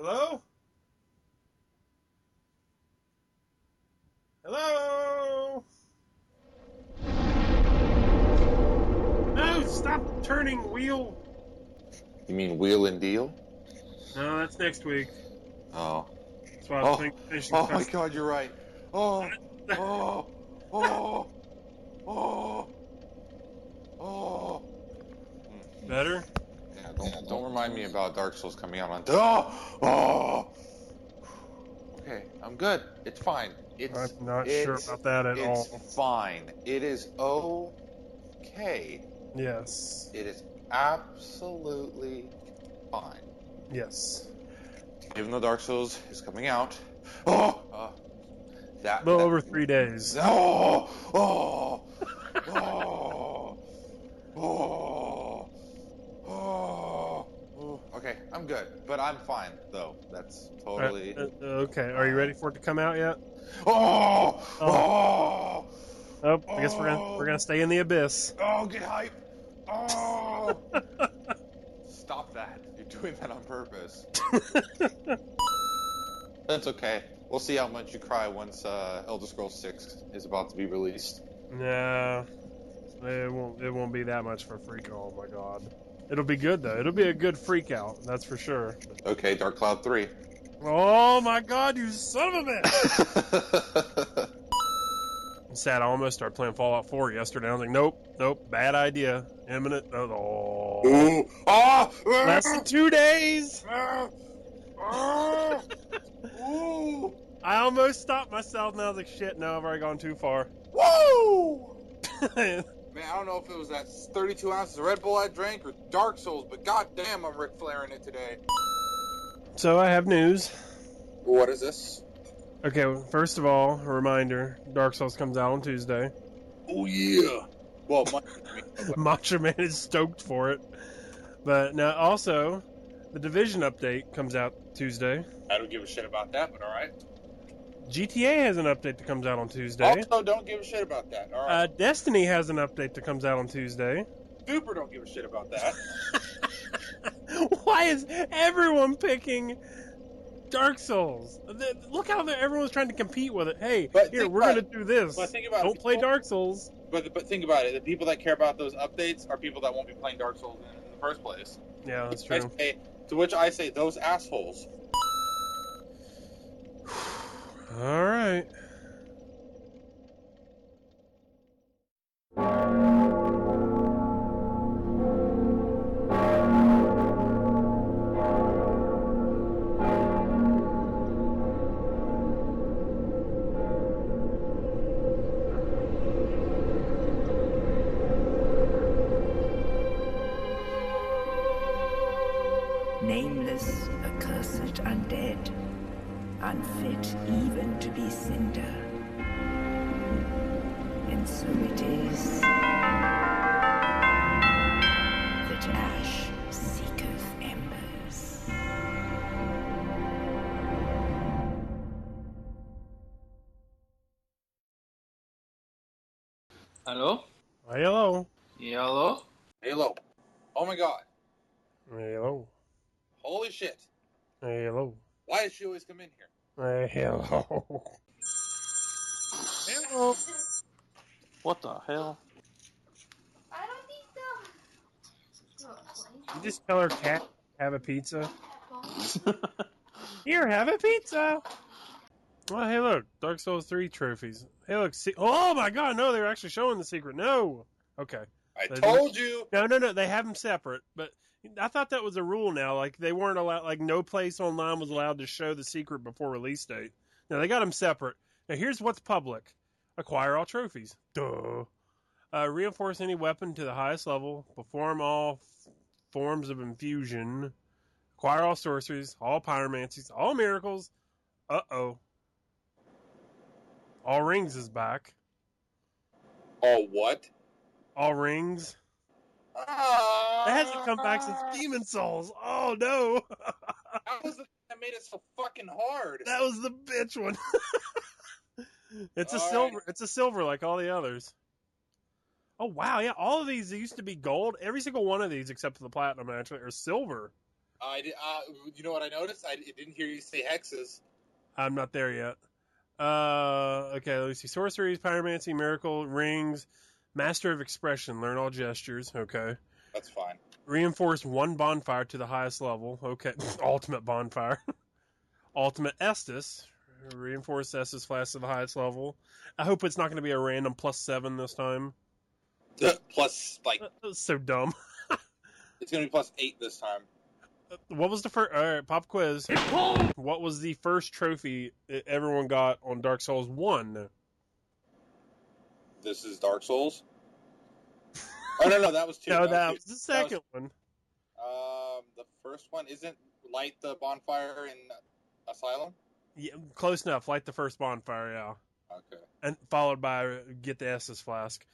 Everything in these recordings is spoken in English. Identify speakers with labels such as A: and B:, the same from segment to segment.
A: Hello? Hello? No, stop turning wheel.
B: You mean wheel and deal?
A: No, that's next week.
B: Oh.
A: That's why I was
B: Oh,
A: finishing
B: oh my god, you're right. Oh, oh, oh, oh, oh. Hmm.
A: Better?
B: Yeah, don't, don't remind me about Dark Souls coming out on. Oh, oh. Okay, I'm good. It's fine. It's
A: I'm not
B: it's,
A: sure about that at all.
B: It's fine. It is okay.
A: Yes.
B: It is absolutely fine.
A: Yes.
B: Even though Dark Souls is coming out. Oh, uh, that.
A: A little
B: that-
A: over three days.
B: Oh, oh, oh, oh, oh. Okay, I'm good, but I'm fine though. That's totally.
A: Uh, uh, okay, are you ready for it to come out yet?
B: Oh, oh,
A: Oh, I guess we're gonna we're gonna stay in the abyss.
B: oh, get hype. Oh. Stop that. You're doing that on purpose. That's okay. We'll see how much you cry once uh, Elder Scrolls 6 is about to be released.
A: No, it won't. It won't be that much for freak. Oh my god, it'll be good though. It'll be a good freak out. That's for sure.
B: Okay, Dark Cloud 3.
A: Oh my god, you son of a bitch! I'm sad. I almost started playing Fallout 4 yesterday. I was like, nope, nope, bad idea. Imminent. Oh,
B: Ooh. Ah!
A: less than two days.
B: Ah! Ah! Ooh!
A: I almost stopped myself, and I was like, shit, no, I've already gone too far.
B: Woo!
C: Man, I don't know if it was that 32 ounces of Red Bull I drank or Dark Souls, but goddamn, I'm Ric Flairing it today.
A: so I have news.
C: What is this?
A: Okay, well, first of all, a reminder: Dark Souls comes out on Tuesday.
C: Oh yeah. Well, my,
A: Macho Man is stoked for it. But now, also, the Division update comes out Tuesday.
C: I don't give a shit about that, but all right.
A: GTA has an update that comes out on Tuesday.
C: Also, don't give a shit about that. All right.
A: Uh, Destiny has an update that comes out on Tuesday.
C: Super, don't give a shit about that.
A: Why is everyone picking Dark Souls? Look how everyone's trying to compete with it. Hey,
C: But
A: here we're going to do this.
C: But think about.
A: Don't play Dark Souls.
C: But but think about it. The people that care about those updates are people that won't be playing Dark Souls in, in the first place.
A: Yeah, that's true.
C: say- to which I say, those assholes.
A: All right.
C: Does she in here?
A: Hello. Hello.
D: What the hell?
E: I don't think so.
A: You just tell her cat have a pizza. Here, have a pizza. Well, hey, look, Dark Souls 3 trophies. Hey, look, see- oh my god, no, they're actually showing the secret. No. Okay.
C: I
A: They
C: told you.
A: No, no, no, they have them separate, but I thought that was a rule now. Like, they weren't allowed, like, no place online was allowed to show the secret before release date. Now, they got them separate. Now, here's what's public acquire all trophies. Duh. Uh, reinforce any weapon to the highest level. Perform all f- forms of infusion. Acquire all sorceries, all pyromancies, all miracles. Uh oh. All rings is back.
C: All what?
A: All rings.
C: Ah,
A: That hasn't come back since Demon Souls. Oh no.
C: That was the thing that made it so fucking hard.
A: That was the bitch one. it's a silver.
C: right.
A: It's a silver like all the others. Oh wow, yeah, all of these used to be gold. Every single one of these, except for the platinum, actually, are silver.
C: I did, uh, you know what I noticed? I didn't hear you say hexes.
A: I'm not there yet. Uh, okay, let me see. Sorceries, pyromancy, miracle, rings, master of expression, learn all gestures. Okay.
C: That's fine.
A: Reinforce one bonfire to the highest level. Okay. Ultimate bonfire. Ultimate Estus. Reinforce Estus flask to the highest level. I hope it's not going to be a random plus seven this time.
C: plus, like,
A: uh, That so dumb.
C: it's gonna be plus eight this time.
A: What was the first? All right, pop quiz. What was the first trophy everyone got on Dark Souls One?
C: This is Dark Souls. oh no, no, that was two.
A: No,
C: was
A: that
C: two.
A: was the second one.
C: Um, the first one isn't light the bonfire in Asylum.
A: Yeah, close enough. Light the first bonfire, yeah,
C: Okay.
A: and followed by get the Estus flask.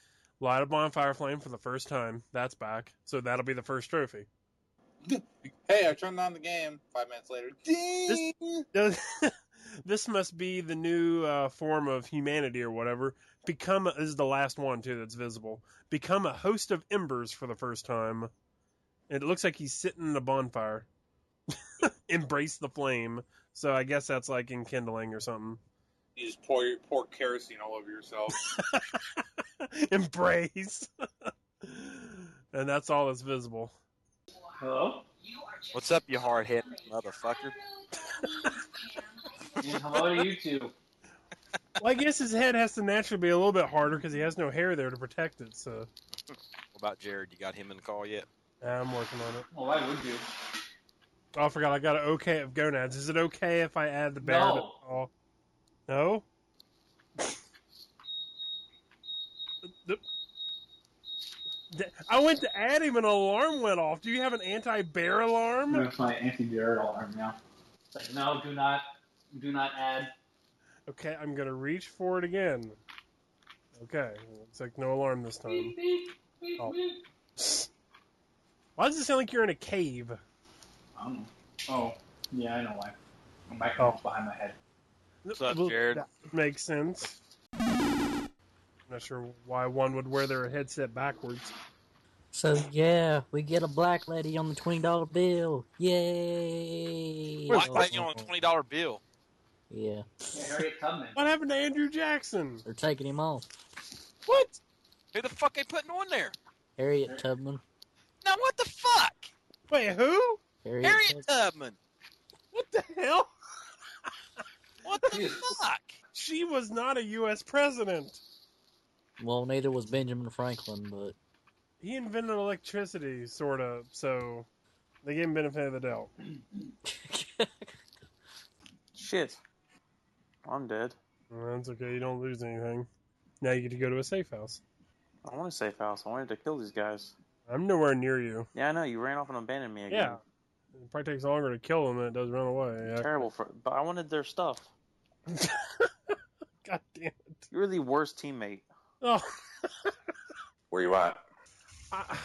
A: Light a bonfire flame for the first time. That's back. So that'll be the first trophy.
C: Hey, I turned on the game. Five minutes later, ding.
A: this must be the new uh, form of humanity or whatever. Become this is the last one too that's visible. Become a host of embers for the first time. It looks like he's sitting in a bonfire. Embrace the flame. So I guess that's like enkindling or something.
C: You just pour pour kerosene all over yourself.
A: Embrace. and that's all that's visible.
F: Hello?
G: What's up, you hard headed motherfucker?
F: And hello to you two.
A: Well, I guess his head has to naturally be a little bit harder because he has no hair there to protect it. So
G: What about Jared? You got him in the call yet?
A: I'm working on it.
F: Well, why would you?
A: Oh, I forgot. I got an okay of gonads. Is it okay if I add the bear? to
F: No.
A: the call? No. The- the- I went to add him and an alarm went off. Do you have an anti-bear alarm?
F: That's my anti-bear alarm now. It's like, no, do not, do not add.
A: Okay, I'm gonna reach for it again. Okay, it's like no alarm this time. Oh. Why does it sound like you're in a cave?
F: I don't know. Oh, yeah, I know why. My
A: Oh.
F: microphone's behind my head.
G: What's up,
A: Well,
G: Jared?
A: That makes sense. Not sure why one would wear their headset backwards.
H: So yeah, we get a black lady on the twenty dollar bill. Yay!
G: Black lady on a twenty dollar bill.
H: Yeah,
F: Yeah, Harriet Tubman.
A: What happened to Andrew Jackson?
H: they're taking him off.
A: What?
G: Who the fuck they putting on there?
H: Harriet Tubman.
G: Now what the fuck?
A: Wait, who?
H: Harriet.
G: Harriet
H: Tub-
G: Tubman.
A: What the hell?
G: What the fuck?
A: She was not a U.S. president.
H: well, neither was Benjamin Franklin, but
A: He invented electricity, sort of, so they gave him benefit of the doubt.
F: Shit. I'm dead.
A: That's okay, you don't lose anything. Now you get to go to a safe house.
F: I don't want a safe house. I wanted to kill these guys.
A: I'm nowhere near you.
F: Yeah, I know. You ran off and abandoned me again.
A: Yeah. It probably takes longer to kill them than it does run away. Yeah.
F: Terrible for. But I wanted their stuff.
A: God damn it.
F: You're the worst teammate.
A: Oh.
I: Where you at?
A: I,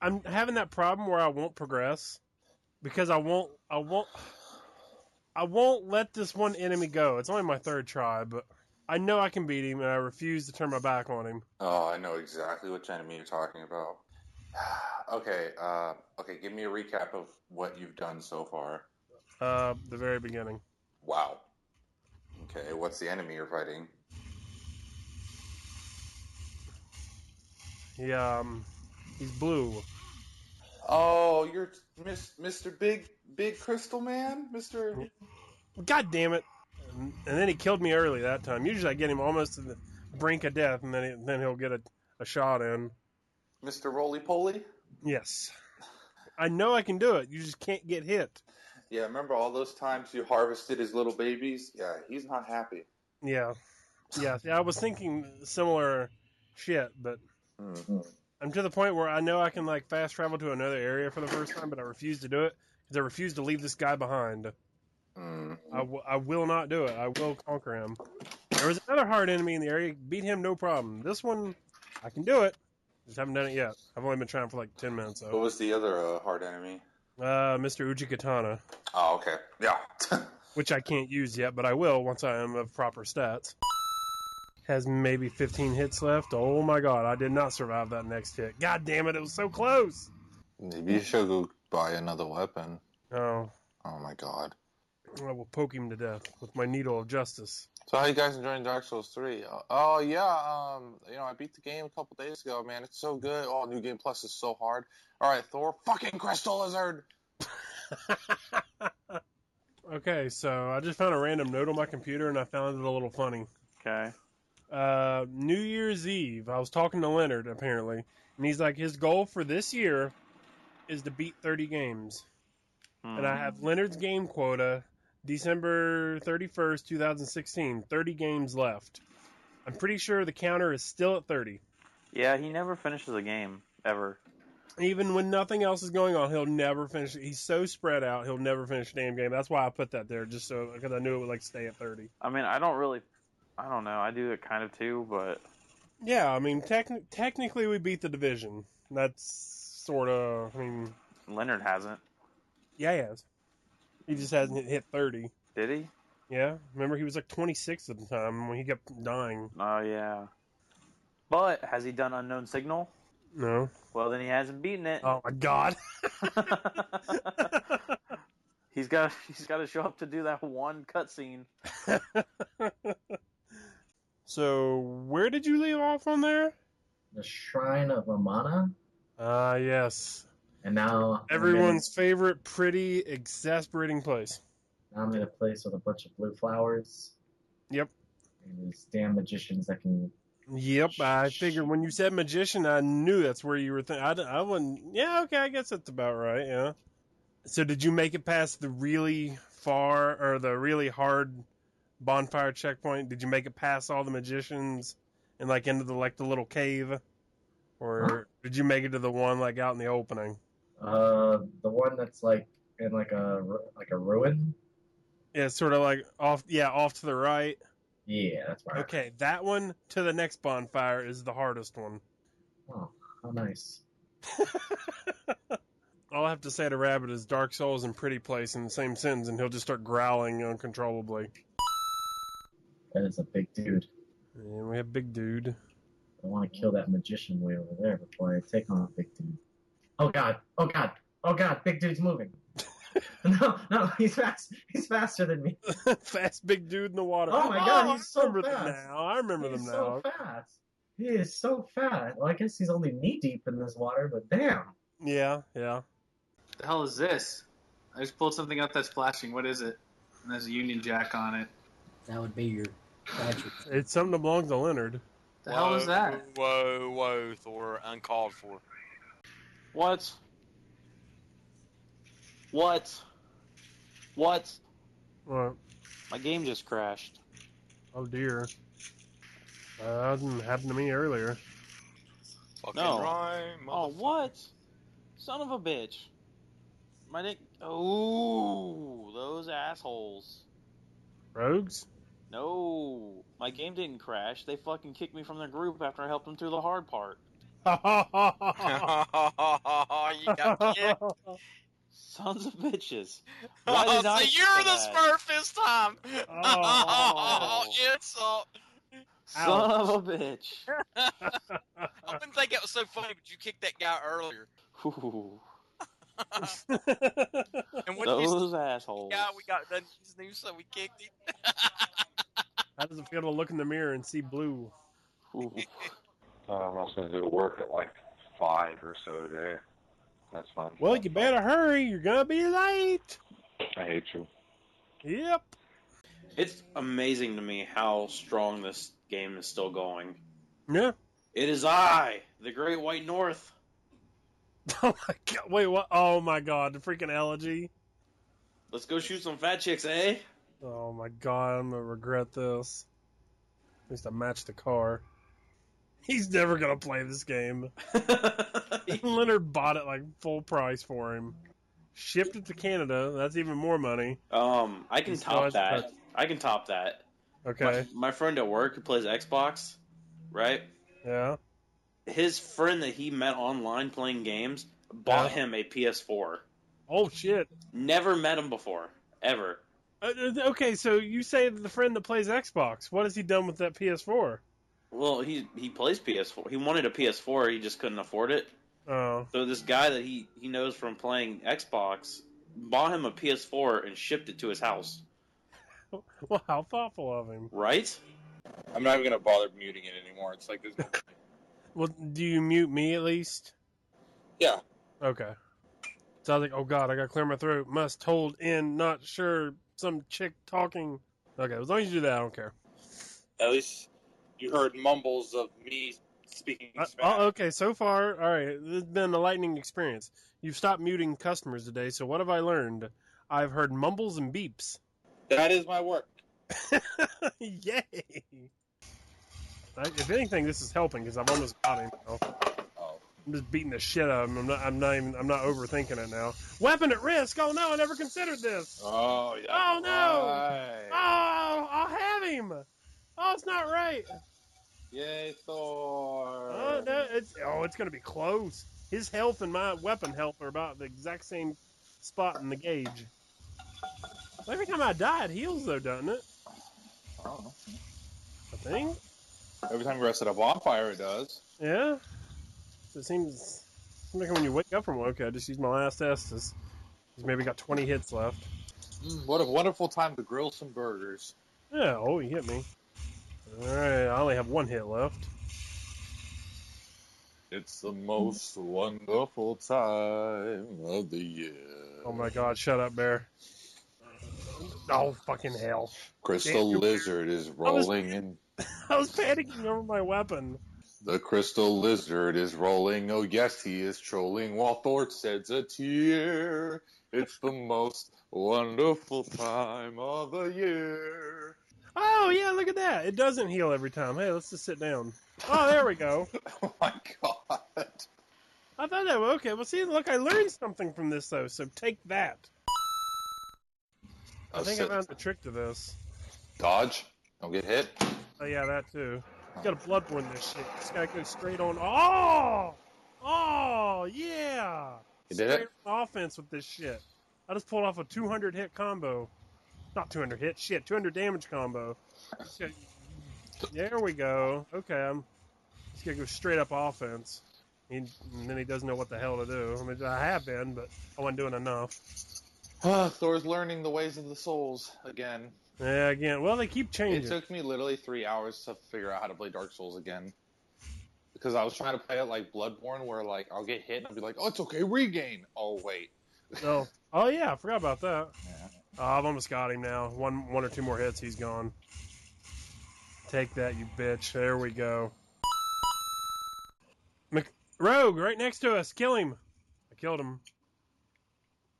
A: I'm having that problem where I won't progress because I won't I won't I won't let this one enemy go. It's only my third try, but I know I can beat him and I refuse to turn my back on him.
I: Oh, I know exactly which enemy you're talking about. okay, uh, okay, give me a recap of what you've done so far.
A: Uh the very beginning.
I: Wow. Okay, what's the enemy you're fighting?
A: He um he's blue.
I: Oh, you're Miss, Mr. Big Big Crystal Man, Mr.
A: God damn it. And, then he killed me early that time. Usually I get him almost to the brink of death and then he, then he'll get a, a shot in.
I: Mr. Roly Poly.
A: Yes. I know I can do it. You just can't get hit.
I: Yeah, remember all those times you harvested his little babies? Yeah, he's not happy.
A: Yeah. Yeah, yeah, I was thinking similar shit, but
I: Hmm.
A: I'm to the point where I know I can like fast travel to another area for the first time, but I refuse to do it because I refuse to leave this guy behind.
I: Hmm.
A: I, w- I will not do it. I will conquer him. There was another hard enemy in the area. Beat him no problem. This one, I can do it. Just haven't done it yet. I've only been trying for like ten minutes
I: What was the other uh, hard enemy?
A: Uh, Mr. Uchigatana,
I: Oh, okay. Yeah.
A: which I can't use yet, but I will once I am of proper stats. Has maybe 15 hits left. Oh my god, I did not survive that next hit. God damn it, it was so close.
I: Maybe you should go buy another weapon.
A: Oh,
I: Oh my god.
A: I will poke him to death with my needle of justice.
I: So how you guys enjoying Dark Souls 3? Uh, oh yeah, um, you know I beat the game a couple days ago, man. It's so good. Oh, New Game Plus is so hard. All right, Thor, fucking Crystal Lizard.
A: okay, so I just found a random note on my computer and I found it a little funny.
D: Okay.
A: Uh, New Year's Eve, I was talking to Leonard apparently, and he's like, his goal for this year is to beat 30 games. And I hmm. have Leonard's game quota, December 31st, 2016, 30 games left. I'm pretty sure the counter is still at 30.
D: Yeah, he never finishes a game ever.
A: Even when nothing else is going on, he'll never finish. He's so spread out, he'll never finish a damn game. That's why I put that there, just so because I knew it would like stay at 30.
D: I mean, I don't really, I don't know. I do it kind of too, but
A: Yeah, I mean, techni- technically we beat the division. That's sort of. I mean,
D: Leonard hasn't.
A: yeah, he has. He just hasn't hit 30.
D: Did he?
A: Yeah, remember he was like 26 at the time when he kept dying.
D: Oh yeah. But has he done Unknown Signal?
A: No.
D: Well, then he hasn't beaten it.
A: Oh my god.
D: he's got he's got to show up to do that one cutscene.
A: so where did you leave off on there?
J: The Shrine of Amana,
A: Ah, yes.
J: and now
A: Everyone's favorite, pretty, exasperating place.
J: in, I'm in a place with a bunch of blue flowers.
A: Yep.
J: And these damn magicians that can.
A: Yep, I figured when you said magician, I knew that's where you were thinking. I, I wouldn't. Yeah, okay, I guess that's about right. Yeah. So did you make it past the really far or the really hard bonfire checkpoint? Did you make it past all the magicians and like into the like the little cave, or did you make it to the one like out in the opening?
J: Uh, the one that's like in like a like a ruin.
A: Yeah, sort of like off. Yeah, off to the right.
J: Yeah, that's right.
A: Okay, that one to the next bonfire is the hardest one.
J: Oh, how nice.
A: All I have to say to Rabbit is Dark Souls and Pretty Place in the same sentence, and he'll just start growling uncontrollably.
J: That is a big dude.
A: And we have Big Dude.
J: I want to kill that magician way over there before I take on a big dude. Oh god! Oh god! Oh god! Big dude's moving. no, no, he's fast. He's faster than me.
A: Fast Big Dude in the water.
J: Oh my God, oh,
A: I
J: he's so
A: remember them
J: fast.
A: now. I remember
J: He's
A: them now.
J: so fast. He is so fast. Well, I guess he's only knee deep in this water, but damn.
A: Yeah, yeah.
F: The hell is this? I just pulled something up that's flashing. What is it? And there's a Union Jack on it.
H: That would be your gadget.
A: It's something that belongs to Leonard.
F: The hell is that?
G: Whoa, whoa, Thor, uncalled for.
D: What? What? What?
A: What?
D: My game just crashed.
A: Oh dear. Uh, that didn't happen to me earlier.
G: Fucking
D: No.
G: right,
D: Oh, what? Son of a bitch. My dick. Oh, those assholes.
A: Rogues?
D: No, my game didn't crash. They fucking kicked me from their group after I helped them through the hard part.
G: you got kicked.
D: Sons of bitches. Why did
G: so
D: I
G: you're the
D: that?
G: Smurf this time.
A: Oh.
G: insult.
D: Son of a bitch.
G: I wouldn't think it was so funny, but you kicked that guy earlier.
D: Ooh,
G: And when you
D: those assholes.
G: guy we got done his news, so we kicked him.
A: How does it feel to look in the mirror and see blue?
D: Ooh.
I: Uh, I'm also going to do work at like 5 or so today. That's fine.
A: Well, you better hurry. You're gonna be late.
I: I hate you.
A: Yep.
D: It's amazing to me how strong this game is still going.
A: Yeah.
D: It is I, the Great White North.
A: Oh my god. Wait, what? Oh my god. The freaking elegy.
D: Let's go shoot some fat chicks, eh?
A: Oh my god. I'm gonna regret this. At least I matched the car. He's never gonna play this game. Leonard bought it like full price for him. Shipped it to Canada. That's even more money.
D: Um, I can
A: He still
D: top that. I can top that.
A: Okay.
D: My, my friend at work who plays Xbox, right?
A: Yeah.
D: His friend that he met online playing games bought
A: Yeah.
D: him a PS4.
A: Oh shit.
D: Never met him before, ever.
A: Uh, uh, okay, so you say the friend that plays Xbox. What has he done with that PS4?
D: Well, he he plays PS4. He wanted a PS4. He just couldn't afford it.
A: Oh.
D: So this guy that he he knows from playing Xbox bought him a PS4 and shipped it to his house.
A: Well, how thoughtful of him.
D: Right?
B: I'm not even gonna bother muting it anymore. It's like this.
A: Well, do you mute me at least?
B: yeah.
A: Okay. So I was like, oh god, I gotta clear my throat. Must hold in, not sure. Some chick talking. Okay, as long as you do that, I don't care.
B: At least you heard mumbles of me speaking
A: Uh,
B: Spanish.
A: oh, okay, so far, all right. This has been a lightning experience. You've stopped muting customers today, so what have I learned? I've heard mumbles and beeps.
B: That is my work.
A: Yay! I, if anything, this is helping because I've almost got him. Now. I'm just beating the shit out of him. I'm not. I'm not even. I'm not overthinking it now. Weapon at risk. Oh no! I never considered this.
B: Oh yeah.
A: Oh no!
B: Right.
A: Oh, I'll have him. Oh, it's not right.
B: Yay, Thor.
A: Oh no! It's oh, it's gonna be close. His health and my weapon health are about the exact same spot in the gauge. Every time I die, it heals though, doesn't it?
B: I don't know.
A: I think.
B: Every time you rest at a bonfire, it does.
A: Yeah. So it seems, like when you wake up from one, okay, I just used my last Estus. He's maybe got 20 hits left.
B: Mm, what a wonderful time to grill some burgers.
A: Yeah, oh, he hit me. Alright, I only have one hit left.
B: It's the most wonderful time of the year.
A: Oh my god, shut up, Bear. Oh, fucking hell.
B: Crystal
A: Damn,
B: lizard is rolling in.
A: I was panicking over my weapon.
B: The crystal lizard is rolling. Oh yes, he is trolling. While Thor sheds a tear. It's the most wonderful time of the year.
A: Oh, yeah, look at that. It doesn't heal every time. Hey, let's just sit down. Oh, there we go.
B: Oh my god.
A: I thought that was okay. Well, see, look, I learned something from this, though, so take that. I think I found the trick to this.
B: Dodge. Don't get hit.
A: Oh yeah, that too. You got a bloodborne this shit. This guy goes straight on. Oh, oh yeah.
B: You did
A: straight
B: it?
A: on offense with this shit. I just pulled off a 200 hit combo. Not 200 hit, shit, 200 damage combo. Shit. There we go. Okay, I'm just gonna go straight up offense. He, and then he doesn't know what the hell to do. I mean, I have been, but I wasn't doing enough.
B: Thor's learning the ways of the souls again.
A: Yeah, again. Well, they keep changing.
B: It took me literally three hours to figure out how to play Dark Souls again. Because I was trying to play it like Bloodborne, where like I'll get hit and I'll be like, "Oh, it's okay, regain." Oh wait,
A: Oh, oh yeah, I forgot about that.
B: Yeah.
A: Oh, I've almost got him now. One, one or two more hits, he's gone. Take that, you bitch. There we go. Mc- Rogue, right next to us. Kill him. I killed him.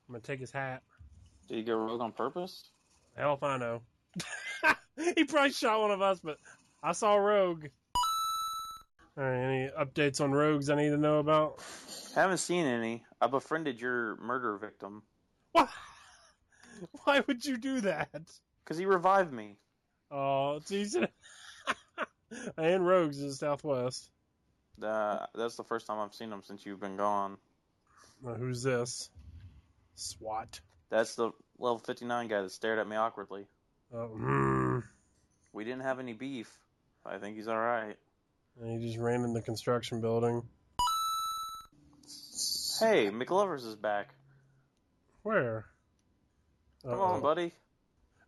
A: I'm gonna take his hat.
D: Did you go rogue on purpose?
A: Hell if I know. he probably shot one of us, but I saw Rogue. All right, any updates on rogues I need to know about?
D: Haven't seen any. I befriended your murder victim
A: What? Why would you do that?
D: because he revived me.
A: Oh, it's easy. and rogues in the southwest.
D: Uh, that's the first time I've seen him since you've been gone.
A: Now, who's this? SWAT.
D: That's the level 59 guy that stared at me awkwardly.
A: Oh, mm.
D: We didn't have any beef. I think he's alright.
A: And he just ran in the construction building.
D: Hey, McLovers is back.
A: Where?
D: Come on, buddy.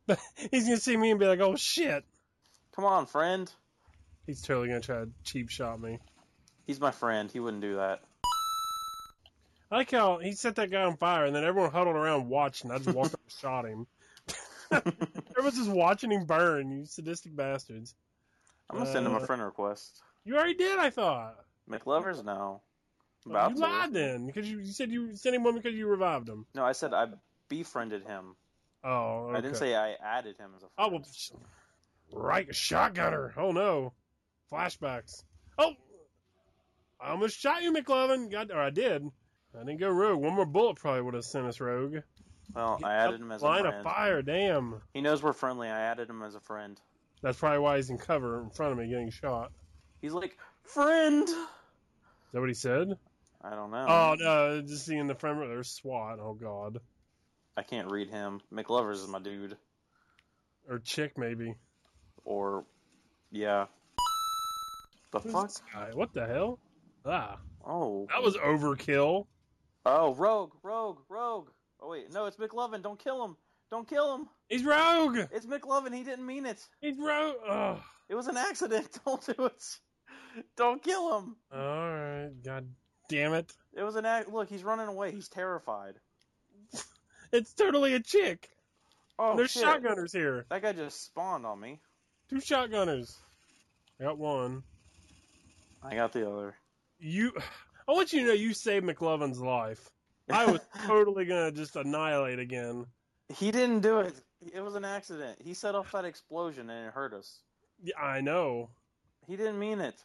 A: He's gonna see me and be like, "Oh shit!"
D: Come on, friend.
A: He's totally gonna try to cheap shot me.
D: He's my friend. He wouldn't do that.
A: I like how he set that guy on fire, and then everyone huddled around watching. I just walked up and shot him. Everyone's just watching him burn. You sadistic bastards.
D: I'm gonna send him a
A: Uh,
D: friend request.
A: You already did, I thought.
D: McLovers, no.
A: Oh,
D: About
A: you
D: to.
A: lied then, because you, you said you sent him one because you revived him.
D: No, I said I befriended him.
A: Oh, okay.
D: I didn't say I added him as a
A: Oh,
D: friend.
A: well, sh- right, shotgunner. Oh no, flashbacks. Oh, I almost shot you, McLovin. God, or I did. I didn't go rogue. One more bullet probably would have sent us rogue.
D: well, I added him as a friend.
A: Line
D: friend.
A: of fire, damn.
D: He knows we're friendly. I added him as a friend.
A: That's probably why he's in cover in front of me getting shot.
D: He's like, friend.
A: Is that what he said?
D: I don't know.
A: Oh no, just seeing the front. There's SWAT. Oh god,
D: I can't read him. McLovers is my dude.
A: or chick maybe.
D: Or, yeah. The
A: Who's
D: fuck?
A: What the hell? Ah,
D: Oh.
A: that was overkill.
D: Oh, Rogue, Rogue, Rogue. Oh wait, no, it's McLovin. Don't kill him. Don't kill him.
A: He's rogue.
D: It's McLovin. He didn't mean it.
A: He's rogue. Oh.
D: It was an accident. Don't do it. Don't kill him.
A: All right. God damn it.
D: It was an act. Look, he's running away. He's terrified.
A: It's totally a chick.
D: Oh,
A: There's
D: shit.
A: shotgunners here.
D: That guy just spawned on me.
A: Two shotgunners. I got one.
D: I got the other.
A: You. I want you to know you saved McLovin's life. I was totally gonna just annihilate again.
D: He didn't do it. It was an accident. He set off that explosion and it hurt us.
A: Yeah, I know.
D: He didn't mean it.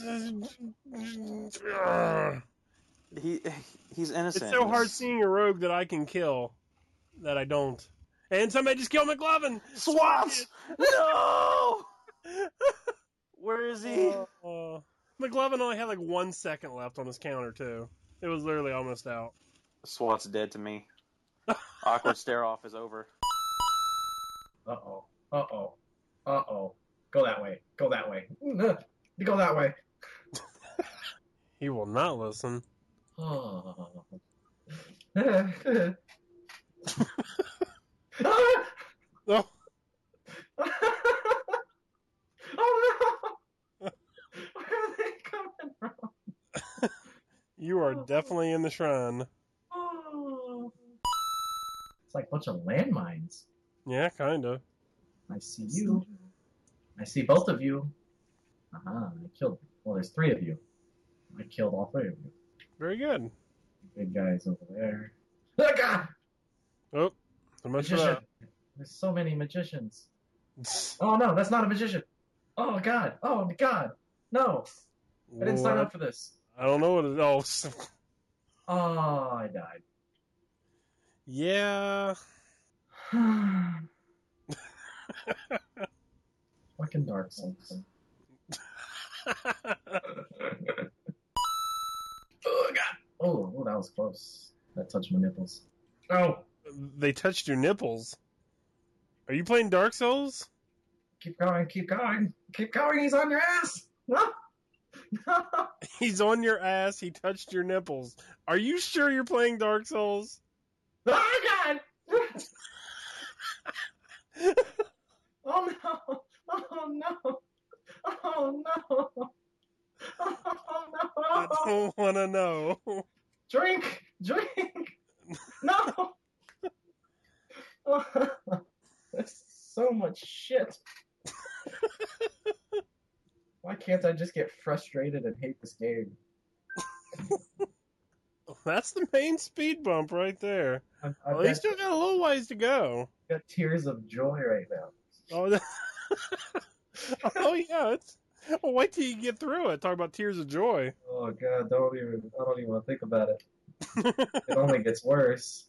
D: He he's innocent.
A: It's so hard seeing a rogue that I can kill that I don't. And somebody just killed McLovin.
D: SWAT! No! Where is he?
A: Uh, McLovin only had like one second left on his counter too. It was literally almost out.
D: SWAT's dead to me. Awkward stare off is over.
J: Uh oh. Uh oh. Uh oh. Go that way. Go that way. Go that way.
A: He will not listen.
J: Oh.
A: Oh,
J: oh no! Where are they coming from?
A: You are oh. definitely in the shrine.
J: Oh. It's like a bunch of landmines.
A: Yeah, kind of.
J: I see you. I see both of you. Aha, I killed. Well, there's three of you. I killed all three of you.
A: Very good.
J: Big guys over there. Oh, God!
A: Oh, so much for
J: Magician.
A: that.
J: There's so many magicians. Oh no, that's not a magician. Oh God. Oh God. No. I didn't sign up for this.
A: I don't know what it is. Oh,
J: Oh, I died.
A: yeah.
J: Fucking Dark Souls. oh God. Oh, oh, that was close. That touched my nipples. Oh,
A: they touched your nipples. Are you playing Dark Souls?
J: keep going, keep going, keep going. He's on your ass.
A: He's on your ass. He touched your nipples. Are you sure you're playing Dark Souls?
J: Oh God. oh no. Oh no. Oh no. Oh no!
A: I don't want to know.
J: Drink! Drink! No! Oh, that's so much shit. Why can't I just get frustrated and hate this game?
A: That's the main speed bump right there.
J: I've, I've
A: Well, you
J: got,
A: still got a little ways to go.
J: got tears of joy right now.
A: Oh, oh yeah. It's... Well, wait till you get through it. Talk about tears of joy.
J: Oh god, don't even I don't even want to think about it. It only gets worse.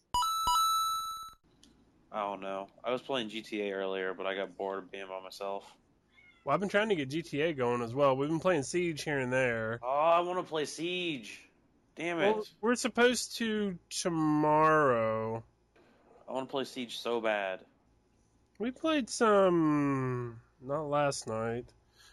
D: I don't know. I was playing GTA earlier, but I got bored of being by myself.
A: Well, I've been trying to get GTA going as well. We've been playing Siege here and there.
D: Oh, I want to play Siege. Damn it.
A: Well, we're supposed to tomorrow.
D: I want to play Siege so bad.
A: We played some not last night.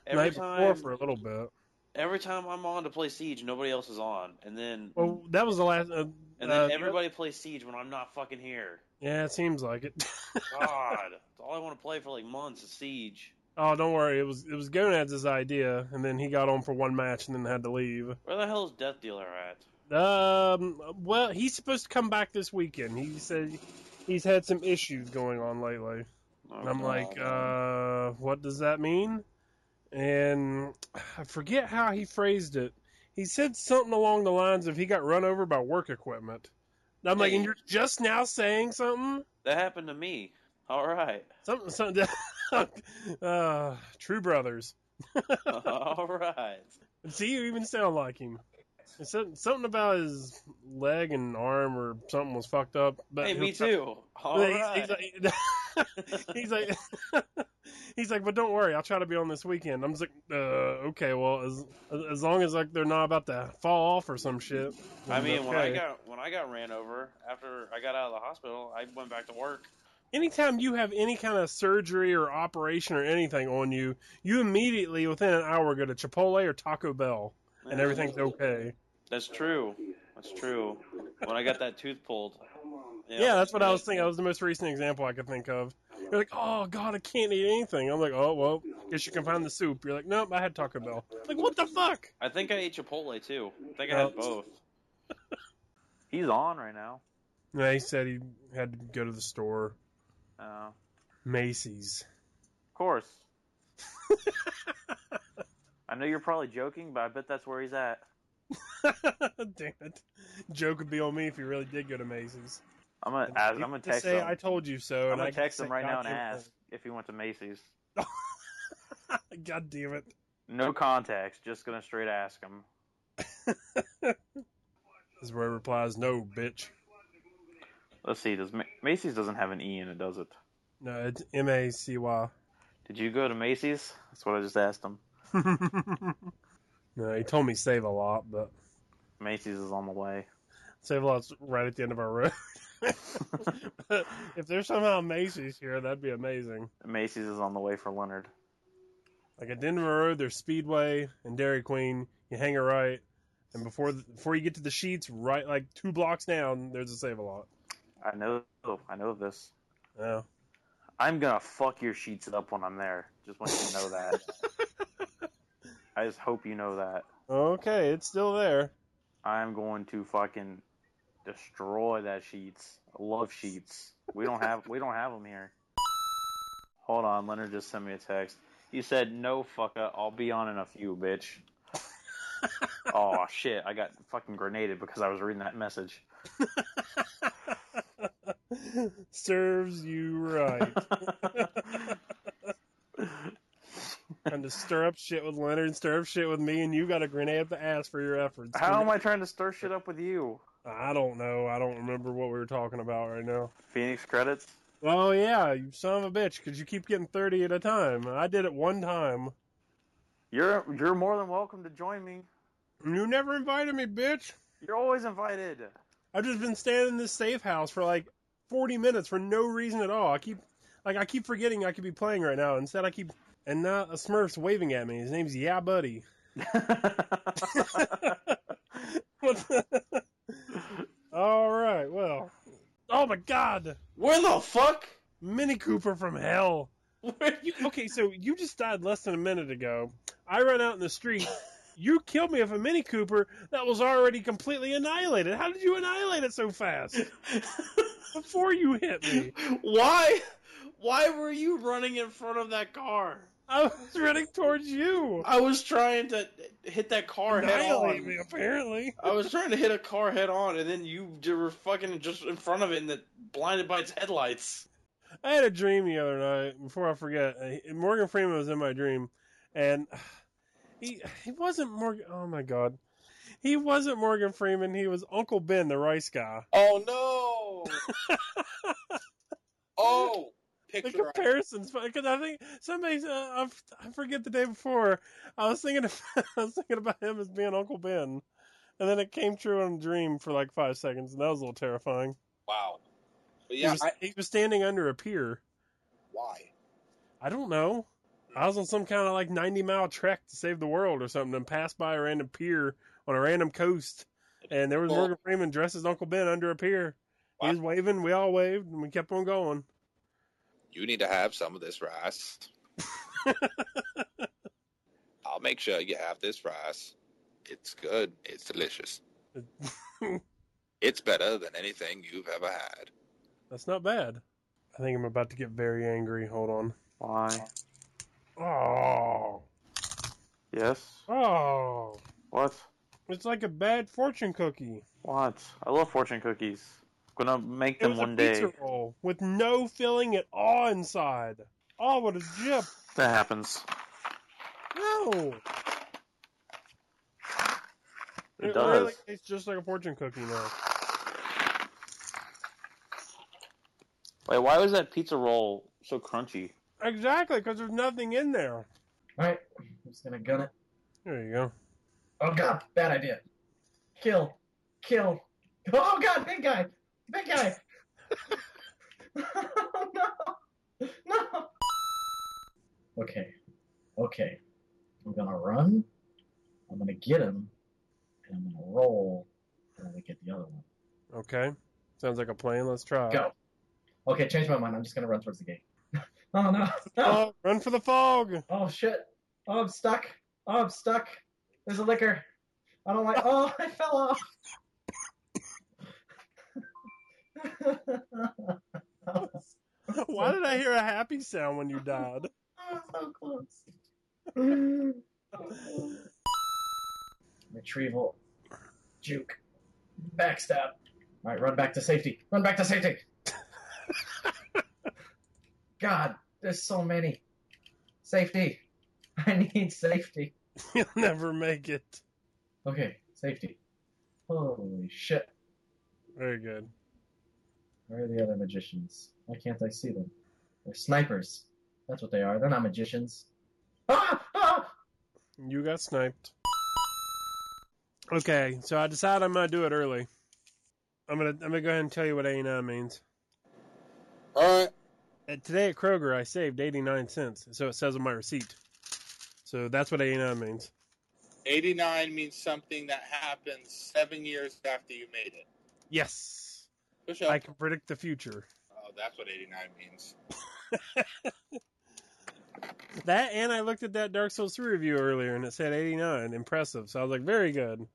D: Every
A: night
D: time,
A: before for a little bit.
D: every time I'm on to play Siege, nobody else is on, and then
A: Well, that was the last. Uh,
D: and
A: uh,
D: then everybody plays Siege when I'm not fucking here.
A: Yeah, it seems like it.
D: God, it's all I want to play for like months is Siege.
A: Oh, don't worry. It was it was Gonad's idea, and then he got on for one match and then had to leave.
D: Where the hell is Death Dealer at?
A: Um. Well, he's supposed to come back this weekend. He said he's had some issues going on lately. And I'm like, uh, what does that mean? And I forget how he phrased it. He said something along the lines of he got run over by work equipment. And I'm like, and you're just now saying something?
D: that happened to me. All right,
A: Something, something. uh, true brothers.
D: all right.
A: See, you even sound like him. Something about his leg and arm or something was fucked up. But
D: Hey, me too. All
A: He's-
D: right.
A: he's, like, he's like, he's like, but don't worry, I'll try to be on this weekend. I'm just like, uh, okay, well, as as long as like they're not about to fall off or some shit.
D: I mean, when I got when I got ran over after I got out of the hospital, I went back to work.
A: Anytime you have any kind of surgery or operation or anything on you, you immediately within an hour go to Chipotle or Taco Bell. and everything's okay.
D: That's true. That's true. When I got that tooth pulled.
A: Yeah, that's what I was thinking. That was the most recent example I could think of. You're like, oh god, I can't eat anything. I'm like, oh well, guess you can find the soup. You're like, nope, I had Taco Bell. Like, what the fuck?
D: I think I ate Chipotle too. I think I had both. He's on right now.
A: Yeah, he said he had to go to the store.
D: Uh,
A: Macy's.
D: of course. I know you're probably joking, but I bet that's where he's at.
A: Damn it. Joke would be on me if he really did go to Macy's.
D: I'm gonna ask, I'm gonna text
A: say
D: him.
A: I told you so.
D: I'm
A: and
D: gonna
A: I
D: text him right now and
A: "Goddamn
D: ask if he went to Macy's.
A: God damn it.
D: No context, just gonna straight ask him.
A: This is where he replies, no, bitch.
D: Let's see. Does Macy's doesn't have an e in it, does it?
A: No, it's M A C Y.
D: Did you go to Macy's? That's what I just asked him.
A: No, he told me save a lot, but
D: Macy's is on the way.
A: save a lot's right at the end of our road. if there's somehow Macy's here, that'd be amazing.
D: Macy's is on the way for Leonard.
A: Like at the end of our road, there's Speedway and Dairy Queen. You hang a right, and before the, before you get to the Sheetz, right like two blocks down, there's a save a lot.
D: I know. I know this.
A: Yeah.
D: I'm gonna fuck your Sheetz up when I'm there. Just want you to know that. I just hope you know that.
A: Okay, it's still there.
D: I'm going to fucking destroy that Sheetz. I love Sheetz. We don't have we don't have them here. Hold on, Leonard just sent me a text. He said, "No fucka, I'll be on in a few, bitch." oh shit! I got fucking grenaded because I was reading that message.
A: Serves you right. Trying to stir up shit with Leonard, stir up shit with me, and you got a grenade up the ass for your efforts.
D: How am I trying to stir shit up with you?
A: I don't know. I don't remember what we were talking about right now.
D: Phoenix credits?
A: Oh yeah, you son of a bitch, because you keep getting thirty at a time. I did it one time.
D: You're you're more than welcome to join me.
A: You never invited me, bitch.
D: You're always invited.
A: I've just been standing in this safe house for like forty minutes for no reason at all. I keep like I keep forgetting I could be playing right now. Instead, I keep and now a Smurf's waving at me. His name's Yeah Buddy. All right, well. Oh my God,
D: Where the fuck?
A: Mini Cooper from hell. You, okay, so you just died less than a minute ago. I run out in the street. You killed me with a Mini Cooper that was already completely annihilated. How did you annihilate it so fast? Before you hit me.
D: Why? Why were you running in front of that car?
A: I was running towards you.
D: I was trying to hit that car head on.
A: me, apparently.
D: I was trying to hit a car head on, and then you were fucking just in front of it and it blinded by its headlights.
A: I had a dream the other night. Before I forget, Morgan Freeman was in my dream, and he he wasn't Morgan. Oh my god, he wasn't Morgan Freeman. He was Uncle Ben, the rice guy.
I: Oh no! oh,
A: The
I: picture.
A: comparisons, because I think somebody, uh, I, forget the day before, I was thinking, of, I was thinking about him as being Uncle Ben, and then it came true in a dream for like five seconds, and that was a little terrifying.
I: Wow. But
A: he,
I: yeah,
A: was,
I: I,
A: he was standing under a pier.
I: why?
A: I don't know. I was on some kind of like 90 mile trek to save the world or something and passed by a random pier on a random coast. And there was
I: Well-
A: Morgan Freeman dressed as Uncle Ben under a pier. He was waving, we all waved, and we kept on going.
B: You need to have some of this rice. I'll make sure you have this rice. It's good. It's delicious. It's better than anything you've ever had.
A: That's not bad. I think I'm about to get very angry. Hold on.
D: Why?
A: Oh.
D: Yes.
A: Oh.
D: What?
A: It's like a bad fortune cookie.
D: What? I love fortune cookies. I'm gonna make
A: It
D: them one
A: a
D: day.
A: pizza roll with no filling at all inside. Oh, what a jip.
D: That happens.
A: No.
D: It
A: literally
D: does.
A: tastes just like a fortune cookie now.
D: Wait, why was that pizza roll so crunchy?
A: Exactly, because there's nothing in there.
J: Alright, I'm just gonna gun it.
A: There you go.
J: Oh god, bad idea. Kill. Kill. Oh god, big guy! Big guy! oh no! No! Okay. Okay. I'm gonna run. I'm gonna get him. And I'm gonna roll, and then we get the other one.
A: Okay. Sounds like a plan. Let's try.
J: Go. Okay, change my mind. I'm just gonna run towards the gate. Oh no! No!
A: Oh, run for the fog!
J: Oh shit! Oh, I'm stuck. Oh, I'm stuck. There's a liquor. I don't like. Oh, I fell off.
A: Why did I hear a happy sound when you died?
J: Oh, so close. Retrieval. Juke. Backstab. All right, run back to safety. Run back to safety. God, there's so many. Safety. I need safety.
A: You'll never make it.
J: Okay, safety. Holy shit.
A: Very good.
J: Where are the other magicians? Why can't I see them? They're snipers. That's what they are. They're not magicians. Ah! Ah!
A: You got sniped. Okay, so I decided I'm gonna do it early. I'm gonna I'm gonna go ahead and tell you what 89 means.
I: All right.
A: Today at Kroger, I saved 89 cents, so it says on my receipt. So that's what 89 means.
B: 89 means something that happens seven years after you made it.
A: Yes,
B: Push up.
A: I can predict the future.
B: Oh, that's what 89 means.
A: That and I looked at that Dark Souls 3 review earlier, and it said 89. Impressive. So I was like, very good.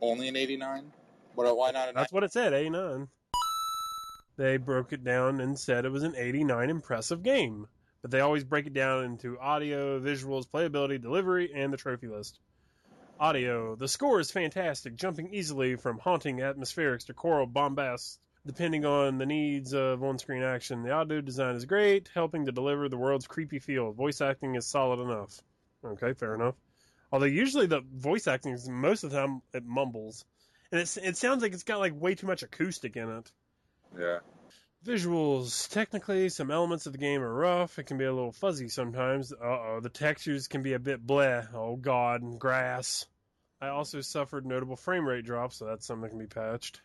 B: Only an 89? What, why not a
A: That's what it said, 89. They broke it down and said it was an 89 impressive game. But they always break it down into audio, visuals, playability, delivery, and the trophy list. Audio. The score is fantastic, jumping easily from haunting atmospherics to choral bombast, depending on the needs of on screen action. The audio design is great, helping to deliver the world's creepy feel. Voice acting is solid enough. Okay, fair enough. Although usually the voice acting is most of the time it mumbles. And it's, it sounds like it's got like way too much acoustic in it.
B: Yeah.
A: Visuals. Technically, some elements of the game are rough. It can be a little fuzzy sometimes. Uh oh. The textures can be a bit bleh. Oh god. Grass. I also suffered notable frame rate drops, so that's something that can be patched.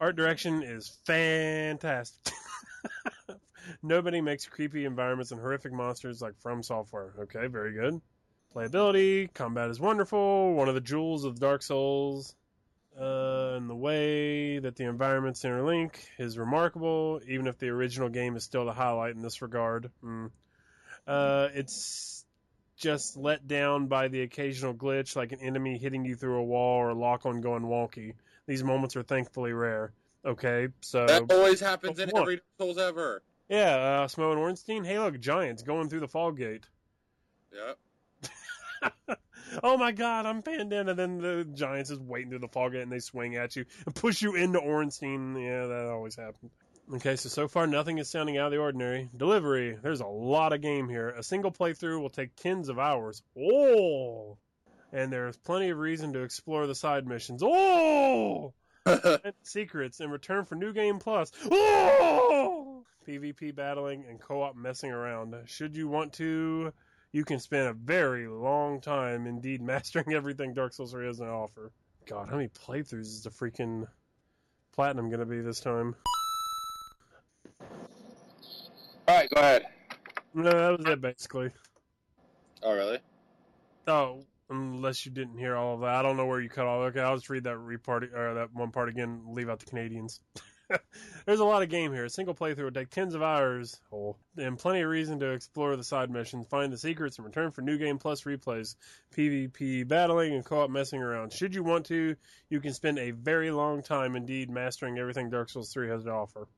A: Art direction is fantastic. Nobody makes creepy environments and horrific monsters like From Software. Okay, very good. Playability, combat is wonderful. One of the jewels of Dark Souls. Uh, and the way that the environments interlink is remarkable, even if the original game is still the highlight in this regard. Mm. Uh, it's just let down by the occasional glitch, like an enemy hitting you through a wall or a lock on going wonky. These moments are thankfully rare. Okay, so
B: That always happens in every Souls ever.
A: yeah, uh, Smough and Ornstein. Hey, look, giants going through the fog gate.
B: Yep.
A: oh my god, I'm panned in, and then the giants is waiting through the fog and they swing at you and push you into Ornstein. Yeah, that always happens. Okay, so so far nothing is sounding out of the ordinary. Delivery. There's a lot of game here. A single playthrough will take tens of hours. Oh! And there's plenty of reason to explore the side missions. Oh! and secrets in return for new game plus. Oh! PvP battling and co-op messing around. Should you want to, you can spend a very long time indeed mastering everything Dark Souls 3 has to offer. God, how many playthroughs is the freaking platinum going to be this time?
B: All right, go ahead.
A: No, that was it basically.
B: Oh, really?
A: Oh, unless you didn't hear all of that, I don't know where you cut off. Okay, I'll just read that repart or that one part again. Leave out the Canadians. There's a lot of game here. A single playthrough would take tens of hours, oh, and plenty of reason to explore the side missions, find the secrets, and return for new game plus replays, PvP battling, and co-op messing around. Should you want to, you can spend a very long time indeed mastering everything Dark Souls 3 has to offer.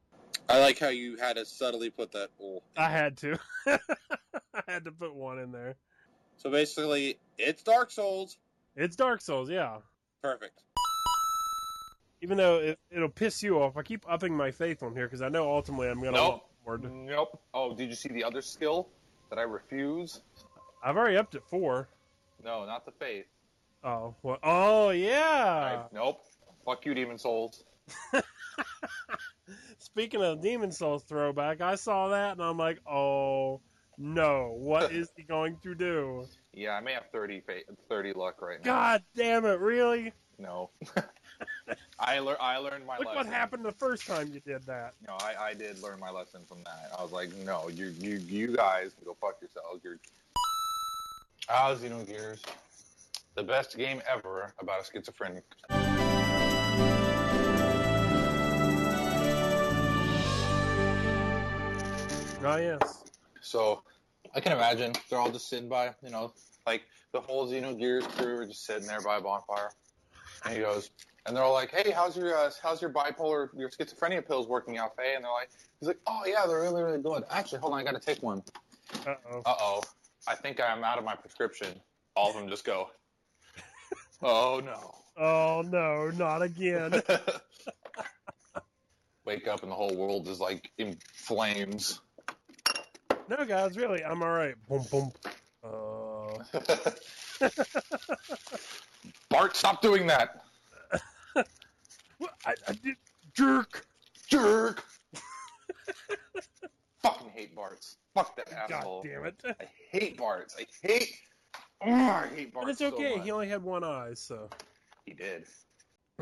B: I like how you had to subtly put that. Oh.
A: I had to. I had to put one in there.
B: So basically, it's Dark Souls.
A: It's Dark Souls, yeah.
B: Perfect.
A: Even though it, it'll piss you off, I keep upping my faith on here because I know ultimately I'm gonna
C: Nope.
A: want more.
C: Nope. Oh, did you see the other skill that I refuse?
A: I've already upped it four.
C: No, not the faith.
A: Oh, well, oh yeah.
C: I- nope. Fuck you, Demon Souls.
A: Speaking of Demon Souls throwback, I saw that and I'm like, oh no, what is he going to do?
C: Yeah, I may have 30, fa- 30 luck right now.
A: God damn it, really?
C: No. I, lear- I learned my
A: Look
C: lesson.
A: what happened the first time you did that.
C: No, I, I did learn my lesson from that. I was like, no, you you you guys can go fuck yourselves. You're. Ah, Xenogears.
B: the best game ever about a schizophrenic.
A: Oh yes.
B: So I can imagine they're all just sitting by, you know, like the whole Xenogears crew are just sitting there by a bonfire. And he goes, and they're all like, "Hey, how's your uh, how's your bipolar, your schizophrenia pills working out, Fei?" And they're like, "He's like, oh yeah, they're really really good. Actually, hold on, I got to take one.
A: Uh oh.
B: Uh oh, I think I'm out of my prescription." All of them just go, "Oh no."
A: Oh no, not again.
B: Wake up and the whole world is like in flames.
A: no, guys, really, I'm all right. Boom, boom. Uh,
B: Bart, stop doing that.
A: What? I, I did jerk.
B: Jerk. Fucking hate Barts. Fuck that
A: God
B: asshole.
A: damn it.
B: I hate Barts. I hate. Oh, I hate Barts.
A: But it's
B: so
A: okay.
B: much.
A: he only had one eye, so.
B: He did.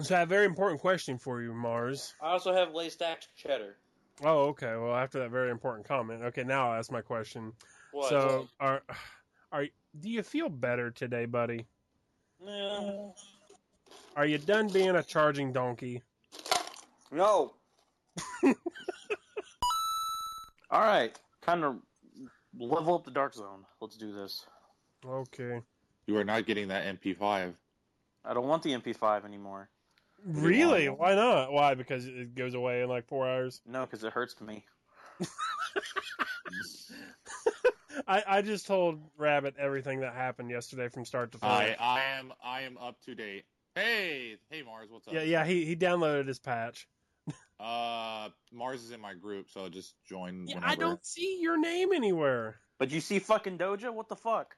A: So I have a very important question for you, Mars.
D: I also have lay stacked cheddar.
A: Oh, okay. Well, after that very important comment, okay, now I'll ask my question.
D: What?
A: So, are are do you feel better today, buddy?
D: No.
A: Are you done being a charging donkey?
D: No. All right, kind of level up the dark zone. Let's do this.
A: Okay.
K: You are not getting that MP5.
D: I don't want the MP5 anymore.
A: Really? Why not? Why? Because it goes away in like four hours.
D: No, because it hurts me.
A: I, I just told Rabbit everything that happened yesterday from start to
K: I
A: finish.
K: I am I am up to date. Hey, hey Mars, what's up?
A: Yeah, yeah. He he downloaded his patch.
K: Uh, Mars is in my group, so I just join
A: Yeah,
K: whenever.
A: I don't see your name anywhere.
D: But you see fucking Doja? What the fuck?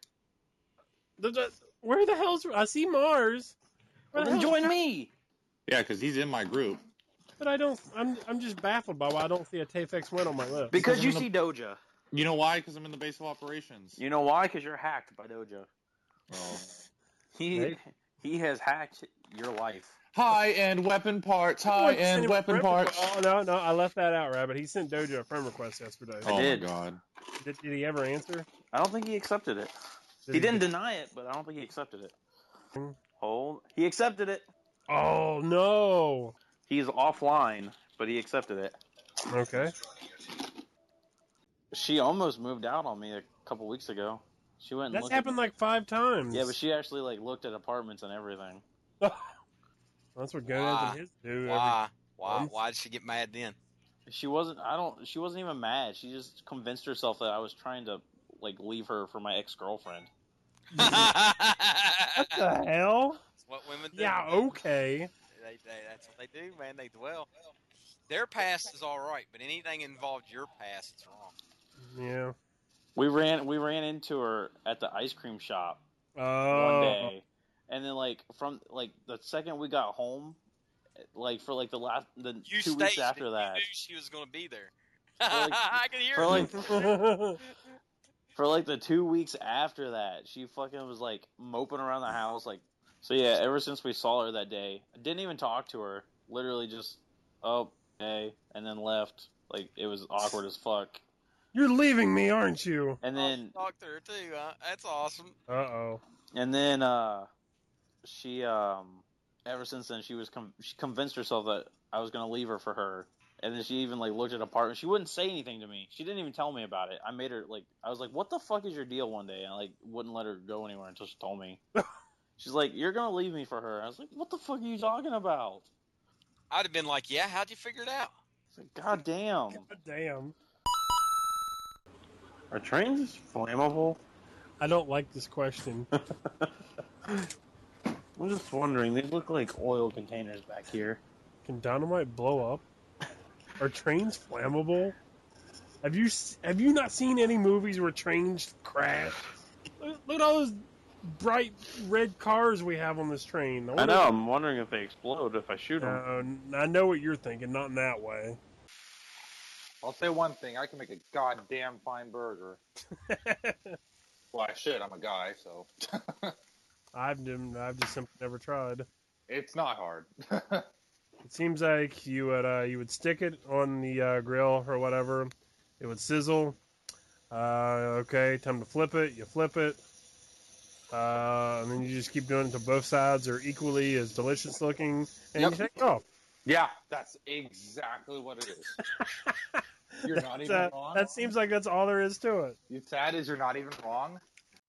A: The- the- Where the hell's I see Mars? Where the
D: Then join me.
K: Yeah, because he's in my group.
A: But I don't. I'm I'm just baffled by why I don't see a Tafex win on my list.
D: Because you
K: I'm
D: see Doja.
K: You know why? Because I'm in the base of operations.
D: You know why? Because you're hacked by Doja.
K: Oh.
D: He
A: Right.
D: He has hacked your life.
K: High end weapon parts. High end weapon parts.
A: Oh no, no, I left that out, Rabbit. He sent Doja a friend request yesterday.
K: Oh
D: did.
K: my god.
A: Did, did he ever answer?
D: I don't think he accepted it.
A: Did
D: He didn't deny it, but I don't think he accepted it. Hmm? Hold. He accepted it.
A: Oh no.
D: He's offline, but he accepted it.
A: Okay.
D: She almost moved out on me a couple weeks ago. She went and
A: That's happened
D: At,
A: like five times.
D: yeah, but she actually like looked at apartments and everything.
A: That's what Gonads
G: Why?
A: and his do.
G: Why? Why? Why did she get mad then?
D: She wasn't. I don't. She wasn't even mad. She just convinced herself that I was trying to like leave her for my ex girlfriend.
A: What the hell?
G: That's what women do.
A: Yeah, okay.
G: They, they, that's what they do, man. They dwell. Their past is all right, but anything involved your past, is wrong.
A: Yeah.
D: We ran. We ran into her at the ice cream shop
A: Oh.
D: one day, and then like from like the second we got home, like for like the last the
G: You
D: two
G: staged
D: weeks
G: it.
D: after
G: You
D: that,
G: knew she was going to be there.
D: like-
G: I can hear
D: for like for like the two weeks after that, she fucking was like moping around the house, like. So yeah, ever since we saw her that day, I didn't even talk to her. Literally just, oh, hey, and then left. Like it was awkward as fuck.
A: You're leaving me, aren't you?
D: And then
G: Talk to her too. Huh? That's awesome.
A: Uh oh.
D: And then uh, she, um, ever since then, she was com- she convinced herself that I was gonna leave her for her. And then she even like looked at apartment. She wouldn't say anything to me. She didn't even tell me about it. I made her like I was like, "What the fuck is your deal?" One day, and I like wouldn't let her go anywhere until she told me. She's like, "You're gonna leave me for her." I was like, "What the fuck are you talking about?"
G: I'd have been like, yeah, how'd you figure it out?
D: It's like, God damn.
A: God Damn.
D: Are trains flammable?
A: I don't like this question.
D: I'm just wondering. These look like oil containers back here.
A: Can dynamite blow up? Are trains flammable? Have you have you not seen any movies where trains crash? Look, look at all those bright red cars we have on this train.
D: I
A: wonder-
D: know. I'm wondering if they explode if I shoot them.
A: Uh, I know what you're thinking, not in that way.
B: I'll say one thing: I can make a goddamn fine burger. well, I should. I'm a guy, so
A: I've been, I've just simply never tried.
B: it's not hard.
A: It seems like you would uh, you would stick it on the uh, grill or whatever. It would sizzle. Uh, okay, time to flip it. You flip it. Uh, and then you just keep doing it to both sides are equally as delicious looking, and
I: Yep.
A: you take it off.
I: Yeah, that's exactly what it is. You're not even
A: that,
I: wrong.
A: that seems like that's all there is to it.
I: You sad is you're not even wrong.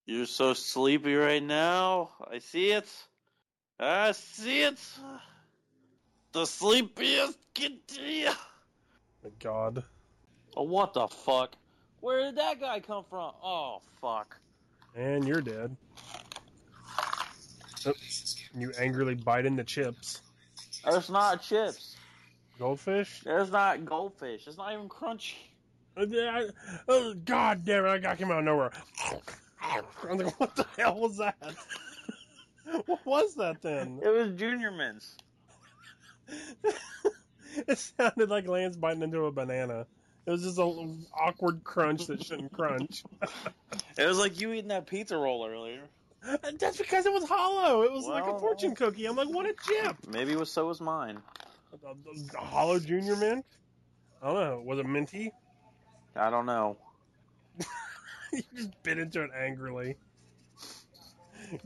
D: You're so sleepy right now. I see it. I see it. The sleepiest kid to you.
A: My God.
D: Oh, what the fuck? Where did that guy come from? Oh, fuck.
A: And you're dead. Oh, you angrily bite into chips.
D: There's not chips.
A: Goldfish?
D: It's not goldfish. It's not even crunchy.
A: Uh, Oh, God damn it, I got came out of nowhere. I'm like, what the hell was that? what was that then?
D: It was Junior Mints.
A: It sounded like Lance biting into a banana. It was just an awkward crunch that shouldn't crunch.
D: It was like you eating that pizza roll earlier.
A: That's because it was hollow. It was like a fortune cookie. I'm like, what a chip!
D: Maybe it was so was mine.
A: A, a- a hollow junior mint? I don't know. Was it minty?
D: I don't know.
A: you just bit into it angrily.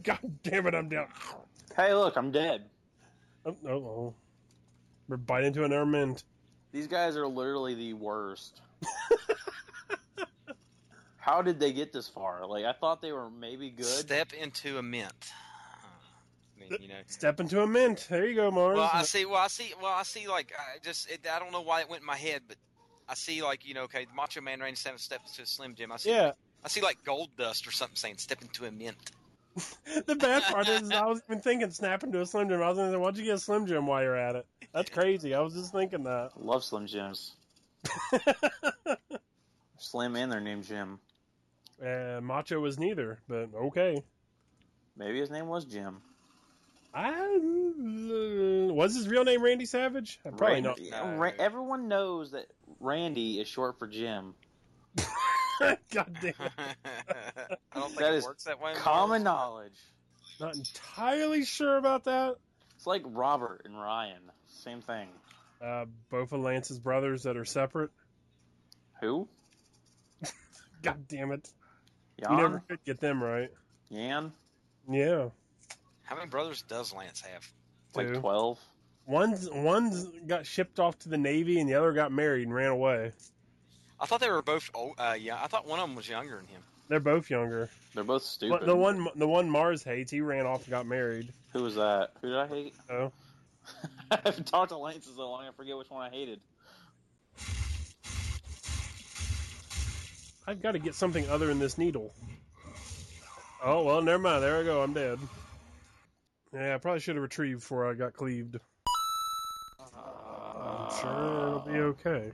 A: God damn it, I'm down.
D: Hey, look, I'm dead.
A: Oh, oh, oh. We're biting into an air mint.
D: These guys are literally the worst. How did they get this far? Like I thought they were maybe good.
G: Step into a mint. I you know.
A: Step into a mint. There you go, Mars.
G: Well, I see. Well, I see. Well, I see. Like, I just, it, I don't know why it went in my head, but I see, like, you know, okay, Macho Man Randy Savage steps into a Slim Jim. I see.
A: Yeah.
G: I see like gold dust or something saying step into a mint.
A: the bad part is, I was even thinking snap into a Slim Jim. I was thinking, why'd you get a Slim Jim while you're at it? That's crazy. I was just thinking that.
D: Love Slim Jims. Slim and their name Jim.
A: Uh, Macho was neither, but okay.
D: Maybe his name was Jim.
A: I, uh, was his real name Randy Savage? I probably not.
D: Randy- Ra- everyone knows that Randy is short for Jim.
A: God damn.
G: I don't think
D: That
G: it
D: is
G: works that way.
D: Common knowledge.
A: Not entirely sure about that.
D: It's like Robert and Ryan. Same thing.
A: Uh, both of Lance's brothers that are separate.
D: Who?
A: God damn it.
D: Jan?
A: You never could get them right.
D: Yan?
A: Yeah.
G: How many brothers does Lance have?
D: Like
A: Two.
D: 12?
A: One's one's got shipped off to the Navy, and the other got married and ran away.
G: I thought they were both. old uh, yeah, I thought one of them was younger than him.
A: They're both younger.
D: They're both
A: But
D: stupid.
A: the one the one Mars hates, he ran off and got married.
D: Who was that? Who did I hate?
A: Oh,
D: I haven't talked to Lance in so long, I forget which one I hated.
A: I've got to get something other than this needle. Oh well, never mind. There I go. I'm dead. Yeah, I probably should have retrieved before I got cleaved. I'm sure it'll be okay.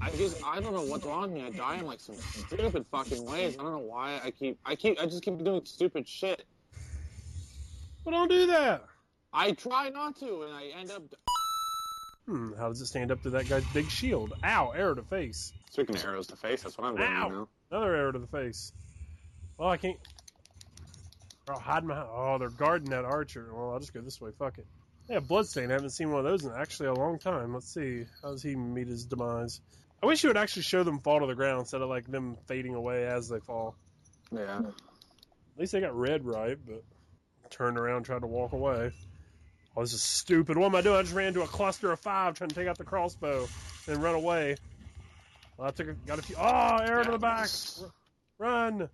I: I just I don't know what's wrong with me. I die in like some stupid fucking ways. I don't know why I keep I keep I just keep doing stupid shit.
A: Well, don't do that.
I: I try not to, and I end up.
A: Hmm, how does it stand up to that guy's big shield? Ow, arrow to face.
I: Speaking of arrows to face, that's what I'm doing
A: Ow!
I: now.
A: Another arrow to the face. Well, I can't. Oh, hide my. Oh, they're guarding that archer. Well, I'll just go this way. Fuck it. Yeah, bloodstain. I haven't seen one of those in actually a long time. Let's see. How does he meet his demise? I wish you would actually show them fall to the ground instead of like them fading away as they fall.
I: Yeah.
A: At least they got red right, but turned around, tried to walk away. Oh, this is stupid. What am I doing? I just ran into a cluster of five trying to take out the crossbow and run away. Well, I took a, got a few. Oh, arrow to the back. Run.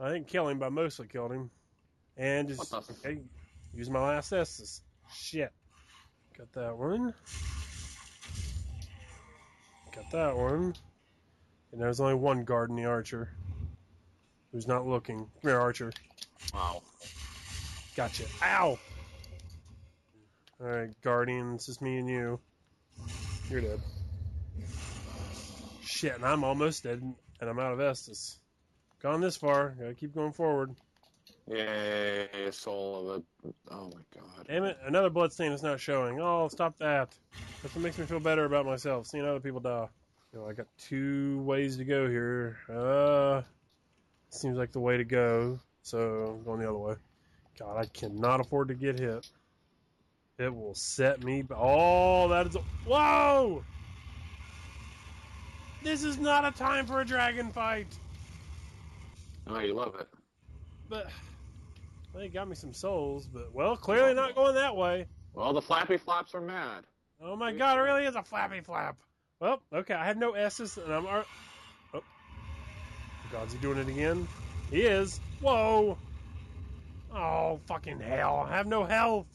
A: I didn't kill him, but I mostly killed him. And just okay, use my last Estus. Shit. Got that one. Got that one. And there's only one guard in the archer. Who's not looking. Come here, Archer.
I: Wow.
A: Gotcha. Ow! Alright, Guardian, it's just me and you. You're dead. Shit, and I'm almost dead, and I'm out of Estus. Gone this far, gotta keep going forward.
I: Yay, soul of a. Oh my god.
A: Damn it, another blood stain is not showing. Oh, stop that. That's what makes me feel better about myself, seeing other people die. You know, I got two ways to go here. Uh, seems like the way to go, so I'm going the other way. God, I cannot afford to get hit. It will set me. b- Oh, that is. A, whoa! This is not a time for a dragon fight.
I: Oh, you love it.
A: but they got me some souls. But well, clearly not going that way.
C: Well, the flappy flaps are mad.
A: Oh my god, it really is a flappy flap. Well, okay, I have no S's, and I'm. ar- Oh, God's he doing it again? He is. Whoa! Oh fucking hell! I have no health.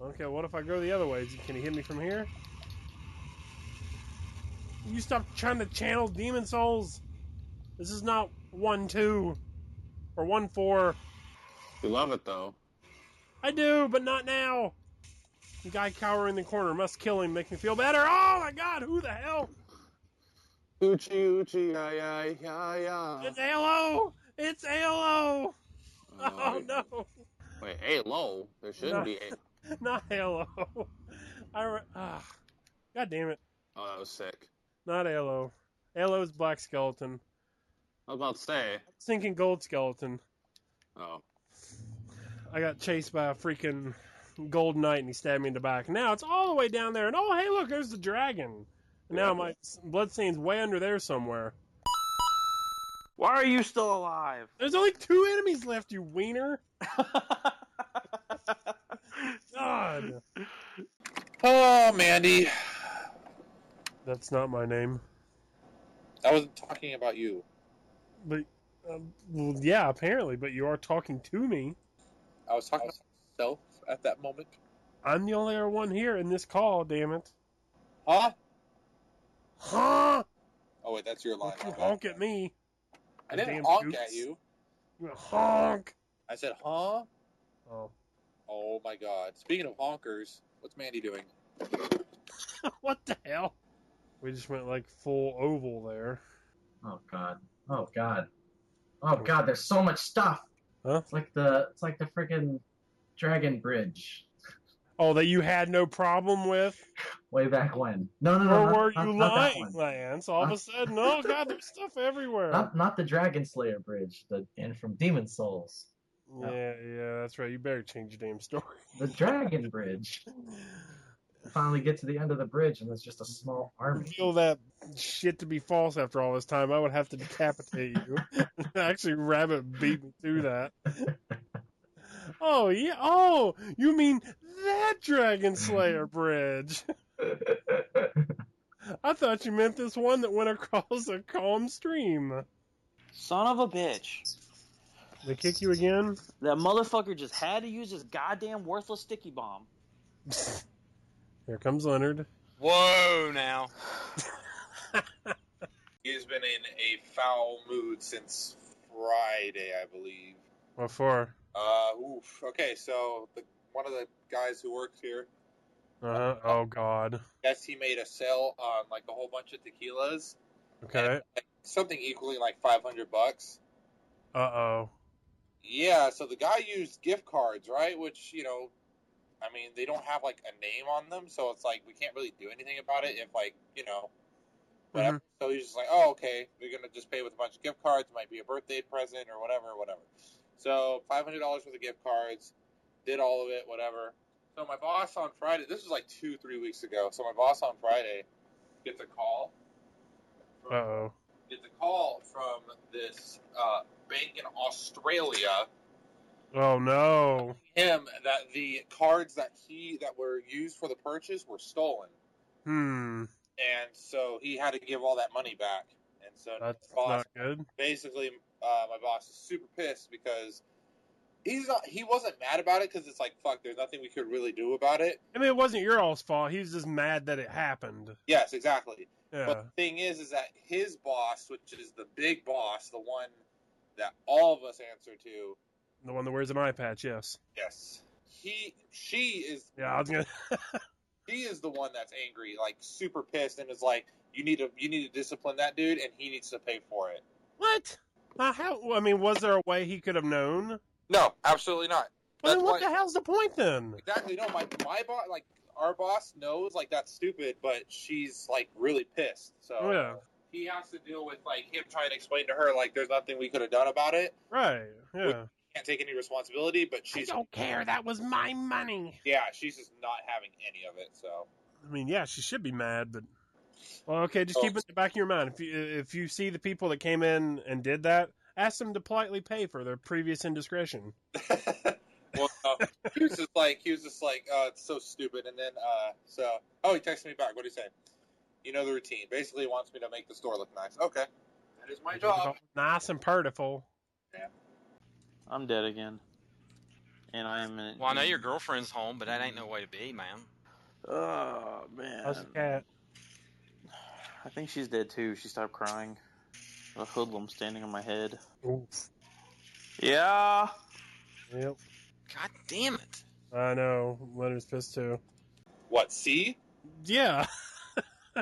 A: Okay, what if I go the other way? Can he hit me from here? You stop trying to channel demon souls. This is not one two or one four.
C: You love it though.
A: I do, but not now. The guy cowering in the corner must kill him, make me feel better. Oh my god, who the hell?
C: Uchi uchi ya ya ya ya.
A: It's ALO! It's ALO! Oh no,
C: Wait, low. There shouldn't
A: No.
C: be. A-
A: not Halo. I re- ah, god damn it,
C: oh, that was sick.
A: not Halo. Halo's Black Skeleton.
C: I was about to say.
A: I was thinking Gold Skeleton.
C: Oh,
A: I got chased by a freaking Gold Knight and he stabbed me in the back. Now it's all the way down there, and oh hey look, there's the dragon. And now my blood bloodstain's way under there somewhere.
D: Why are you still alive?
A: There's only two enemies left, you wiener. God.
B: Oh, Mandy.
A: That's not my name.
B: I wasn't talking about you.
A: But, um, well, yeah, apparently, but you are talking to me.
B: I was talking to myself at that moment.
A: I'm the only other one here in this call, damn it.
B: Huh?
A: Huh?
B: Oh, wait, that's your line.
A: Don't you honk at me.
B: I didn't honk
A: gooks.
B: at you.
A: You honk.
B: I said, huh?
A: Oh.
B: Oh, my God. Speaking of honkers, what's Mandy doing?
A: what the hell? We just went like full oval there.
J: Oh god. Oh god. Oh god. There's so much stuff.
A: Huh?
J: It's like the it's like the freaking Dragon Bridge
A: Oh, that you had no problem with?
J: way back when. No, no, no.
A: or
J: not,
A: were
J: not-
A: you
J: not
A: lying. Lance? All of a sudden, oh god, there's stuff everywhere.
J: Not not the Dragon Slayer Bridge. The and from Demon Souls.
A: Yeah, yeah, that's right. You better change your damn story.
J: The Dragon Bridge. Finally get to the end of the bridge and it's just a small army.
A: Feel that shit to be false after all this time. I would have to decapitate you. Actually, Rabbit beat me to that. Oh yeah. Oh, you mean that Dragon Slayer bridge? I thought you meant this one that went across a calm stream.
D: Son of a bitch.
A: They kick you again?
D: That motherfucker just had to use his goddamn worthless sticky bomb.
A: Here comes Leonard.
G: Whoa, now.
B: He's been in a foul mood since Friday, I believe.
A: What for?
B: Uh, oof. Okay, so the, one of the guys who works here,
A: Uh, oh God.
B: guess he made a sale on like a whole bunch of tequilas,
A: Okay.
B: something equaling like five hundred bucks.
A: Uh oh.
B: Yeah, so the guy used gift cards, right? Which you know, I mean, they don't have like a name on them, so it's like we can't really do anything about it if like you know, whatever. So he's just like, oh, okay, we're gonna just pay with a bunch of gift cards. It Might be a birthday present or whatever, whatever. So five hundred dollars worth of gift cards, did all of it, whatever. So my boss on Friday, this was like two, three weeks ago. So my boss on Friday gets a call.
A: Uh oh.
B: Gets a call from this uh, bank in Australia
A: Oh no.
B: him that the cards that he that were used for the purchase were stolen,
A: Hmm.
B: and so he had to give all that money back. And so
A: That's
B: boss,
A: not good.
B: basically, uh, my boss is super pissed because he's not. He wasn't mad about it because it's like fuck. There's nothing we could really do about it.
A: I mean, it wasn't your all's fault. He was just mad that it happened.
B: Yes, exactly.
A: Yeah.
B: But the thing is, is that his boss, which is the big boss, the one that all of us answer to,
A: The one that wears an eye patch. Yes.
B: yes, he, she is
A: Yeah. I was gonna.
B: he is the one that's angry, like super pissed, and is like, "You need to, you need to discipline that dude, and he needs to pay for it."
A: what? Uh, how? I mean, was there a way he could have known?
B: No, absolutely not.
A: Well, then what
B: why-
A: the hell's the point then?
B: Exactly. No, my my boss, like our boss, knows like that's stupid, but she's like really pissed. So
A: Oh, yeah.
B: he has to deal with like him trying to explain to her like there's nothing we could have done about it.
A: Right. Yeah.
B: Can't take any responsibility, but she's
A: I don't care. That was my money.
B: yeah, she's just not having any of it. So
A: I mean, yeah, she should be mad, but well, okay, just
B: Oh.
A: keep it in the back of your mind. If you if you see the people that came in and did that, Ask them to politely pay for their previous indiscretion.
B: well, uh, he was just like, he was just like, oh, it's so stupid. And then, uh, so, oh, he texted me back. What did he say? You know the routine. Basically, he wants me to make the store look nice. Okay, that is my job.
A: Nice and purtiful.
D: I'm dead again. And I am in.
G: Well, I know your girlfriend's home, but that ain't no way to be, man.
D: Oh man.
A: How's the cat?
D: I think she's dead too. She stopped crying. A hoodlum standing on my head.
A: Oof.
D: Yeah.
A: Yep.
G: God damn it.
A: I know. Leonard's pissed too.
B: What? C?
A: Yeah.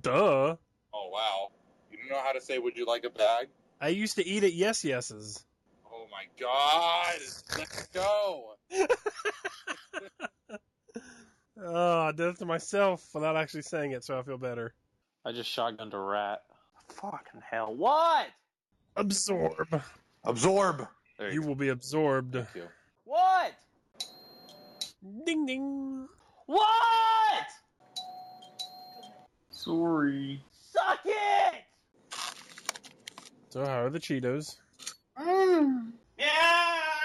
A: Duh.
B: Oh wow. You don't know how to say "Would you like a bag"?
A: I used to eat at Yes Yeses.
B: Oh my god! Let's go.
A: Oh, I did it to myself without actually saying it, so I feel better.
D: I just shotgunned a rat. Fucking hell. What?
A: Absorb.
C: Absorb. There
A: You will be absorbed.
C: Thank you.
D: What?
A: Ding ding.
D: What?
A: Sorry.
D: Suck it!
A: So how are the Cheetos?
D: Mm. Yeah.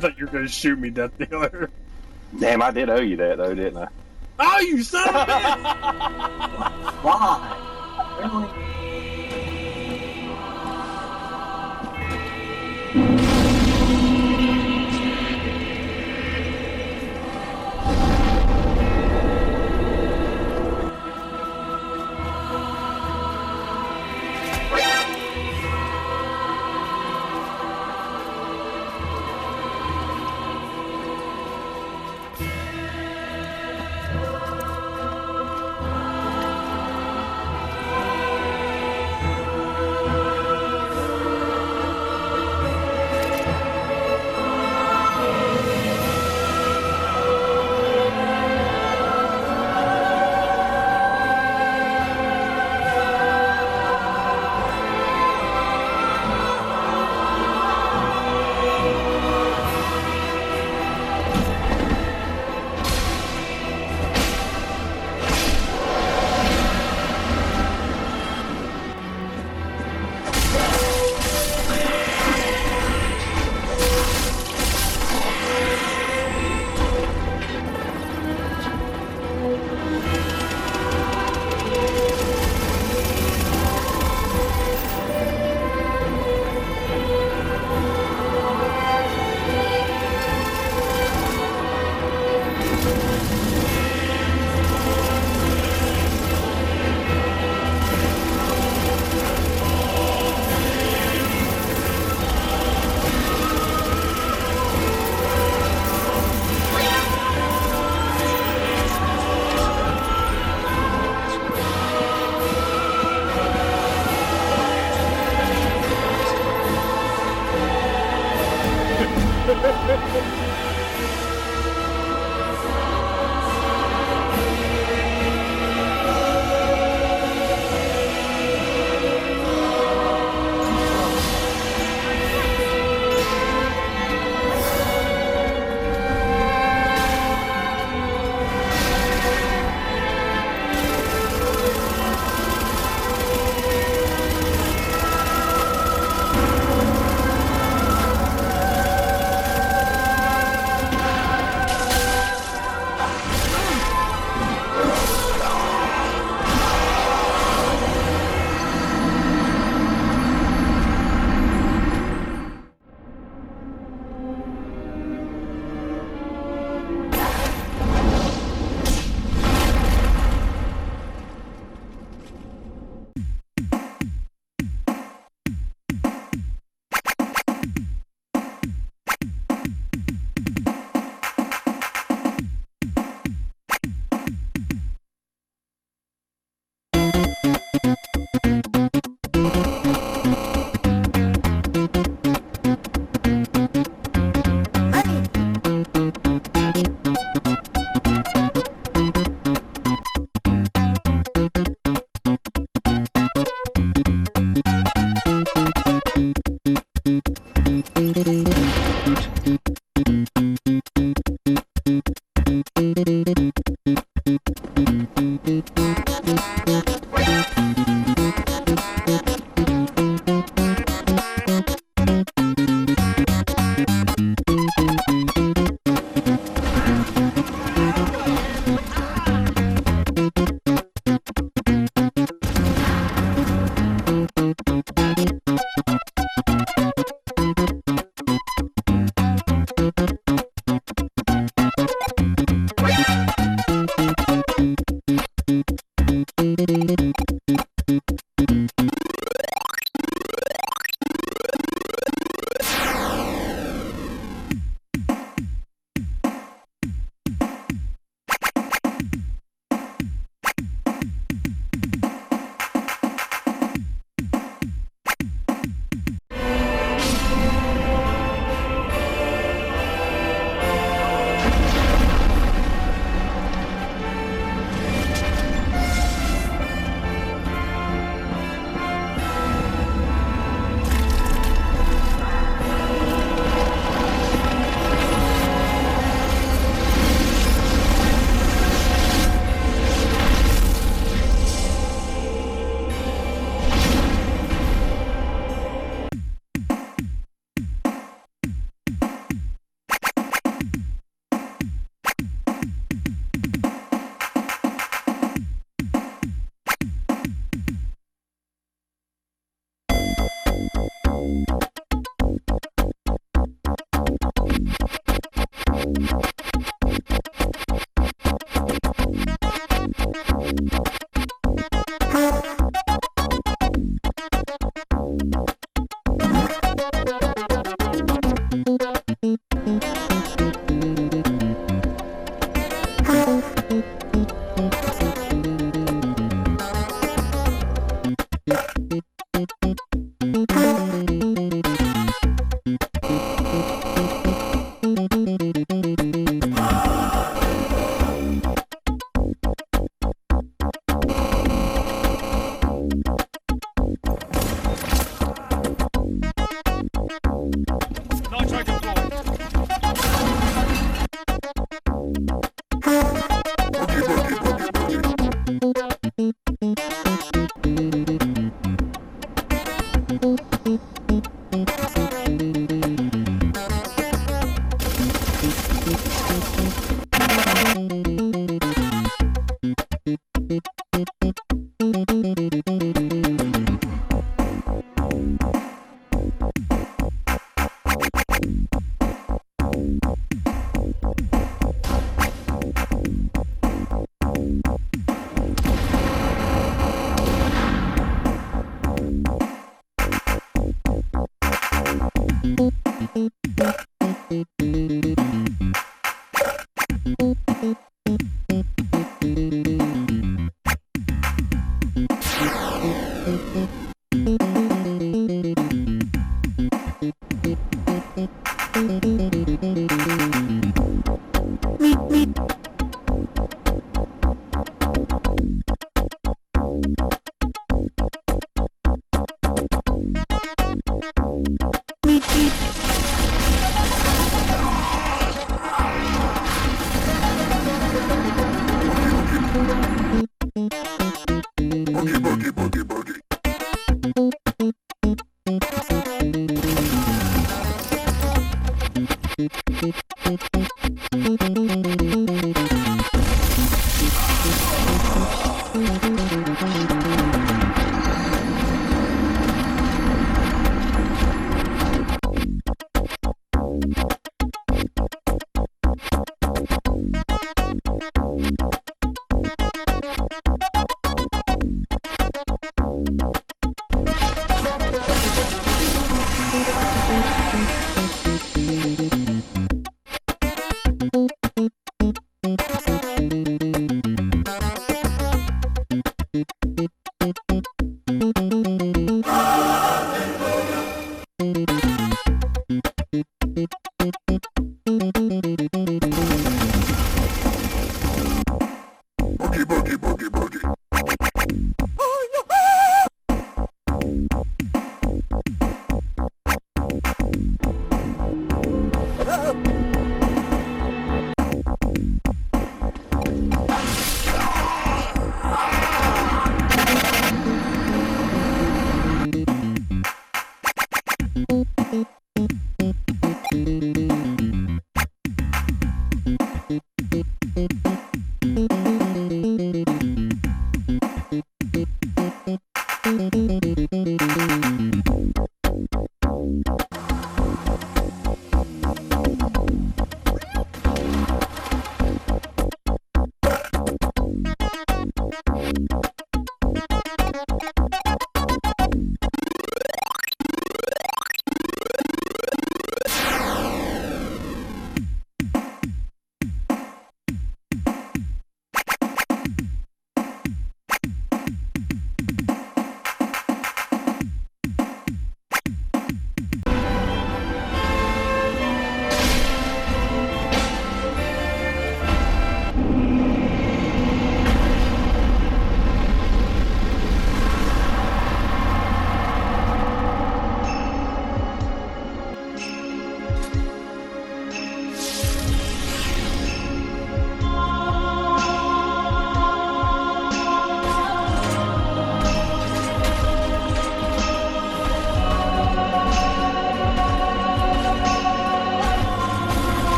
A: Thought you were going to shoot me, Death Dealer.
L: Damn, I did owe you that though, didn't I?
A: Oh, you son of a bitch!
J: Why?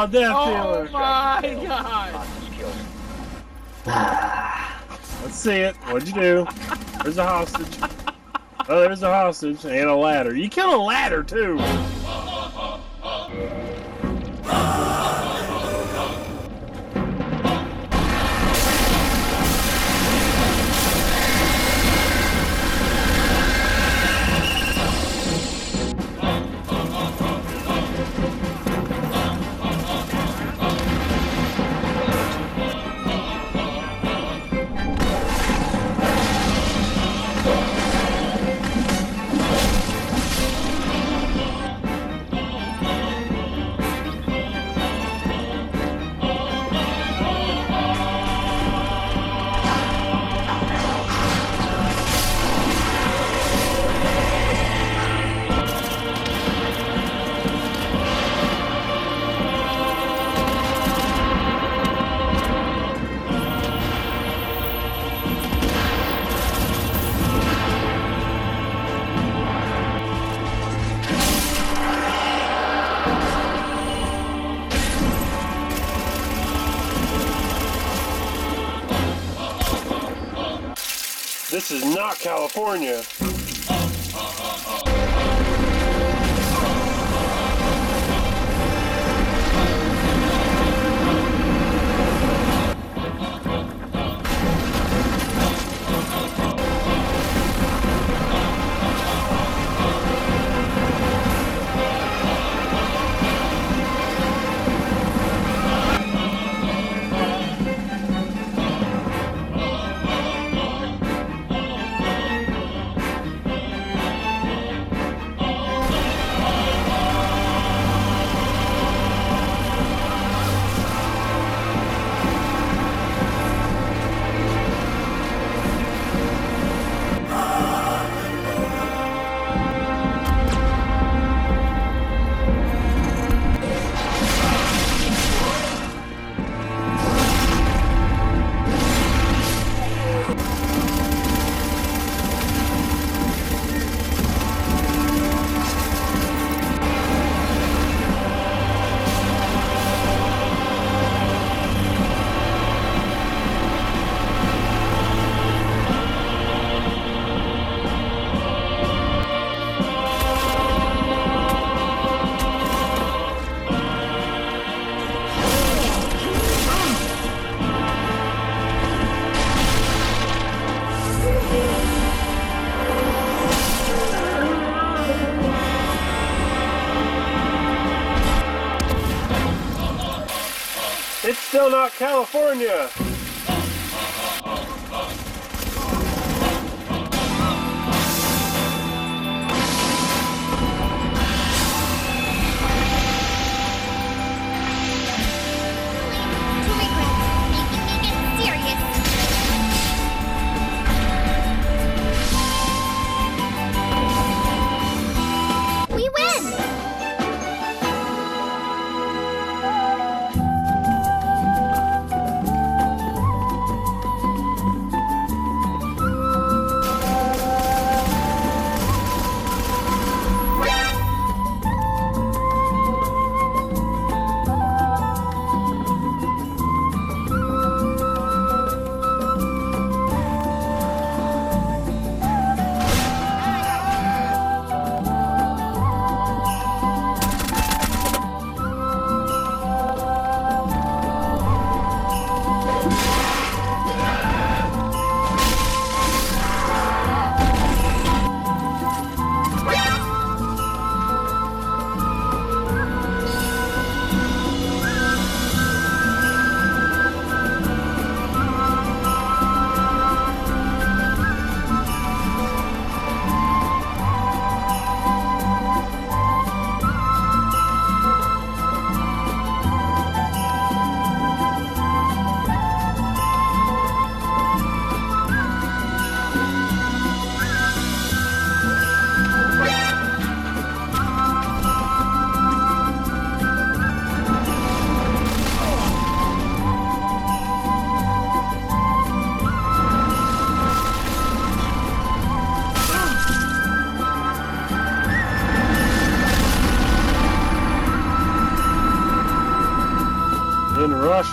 A: Oh, death
M: Oh my god!
A: Let's see it. What'd you do? There's a hostage. Oh, there's a hostage and a ladder. You killed a ladder too. California. Still not California.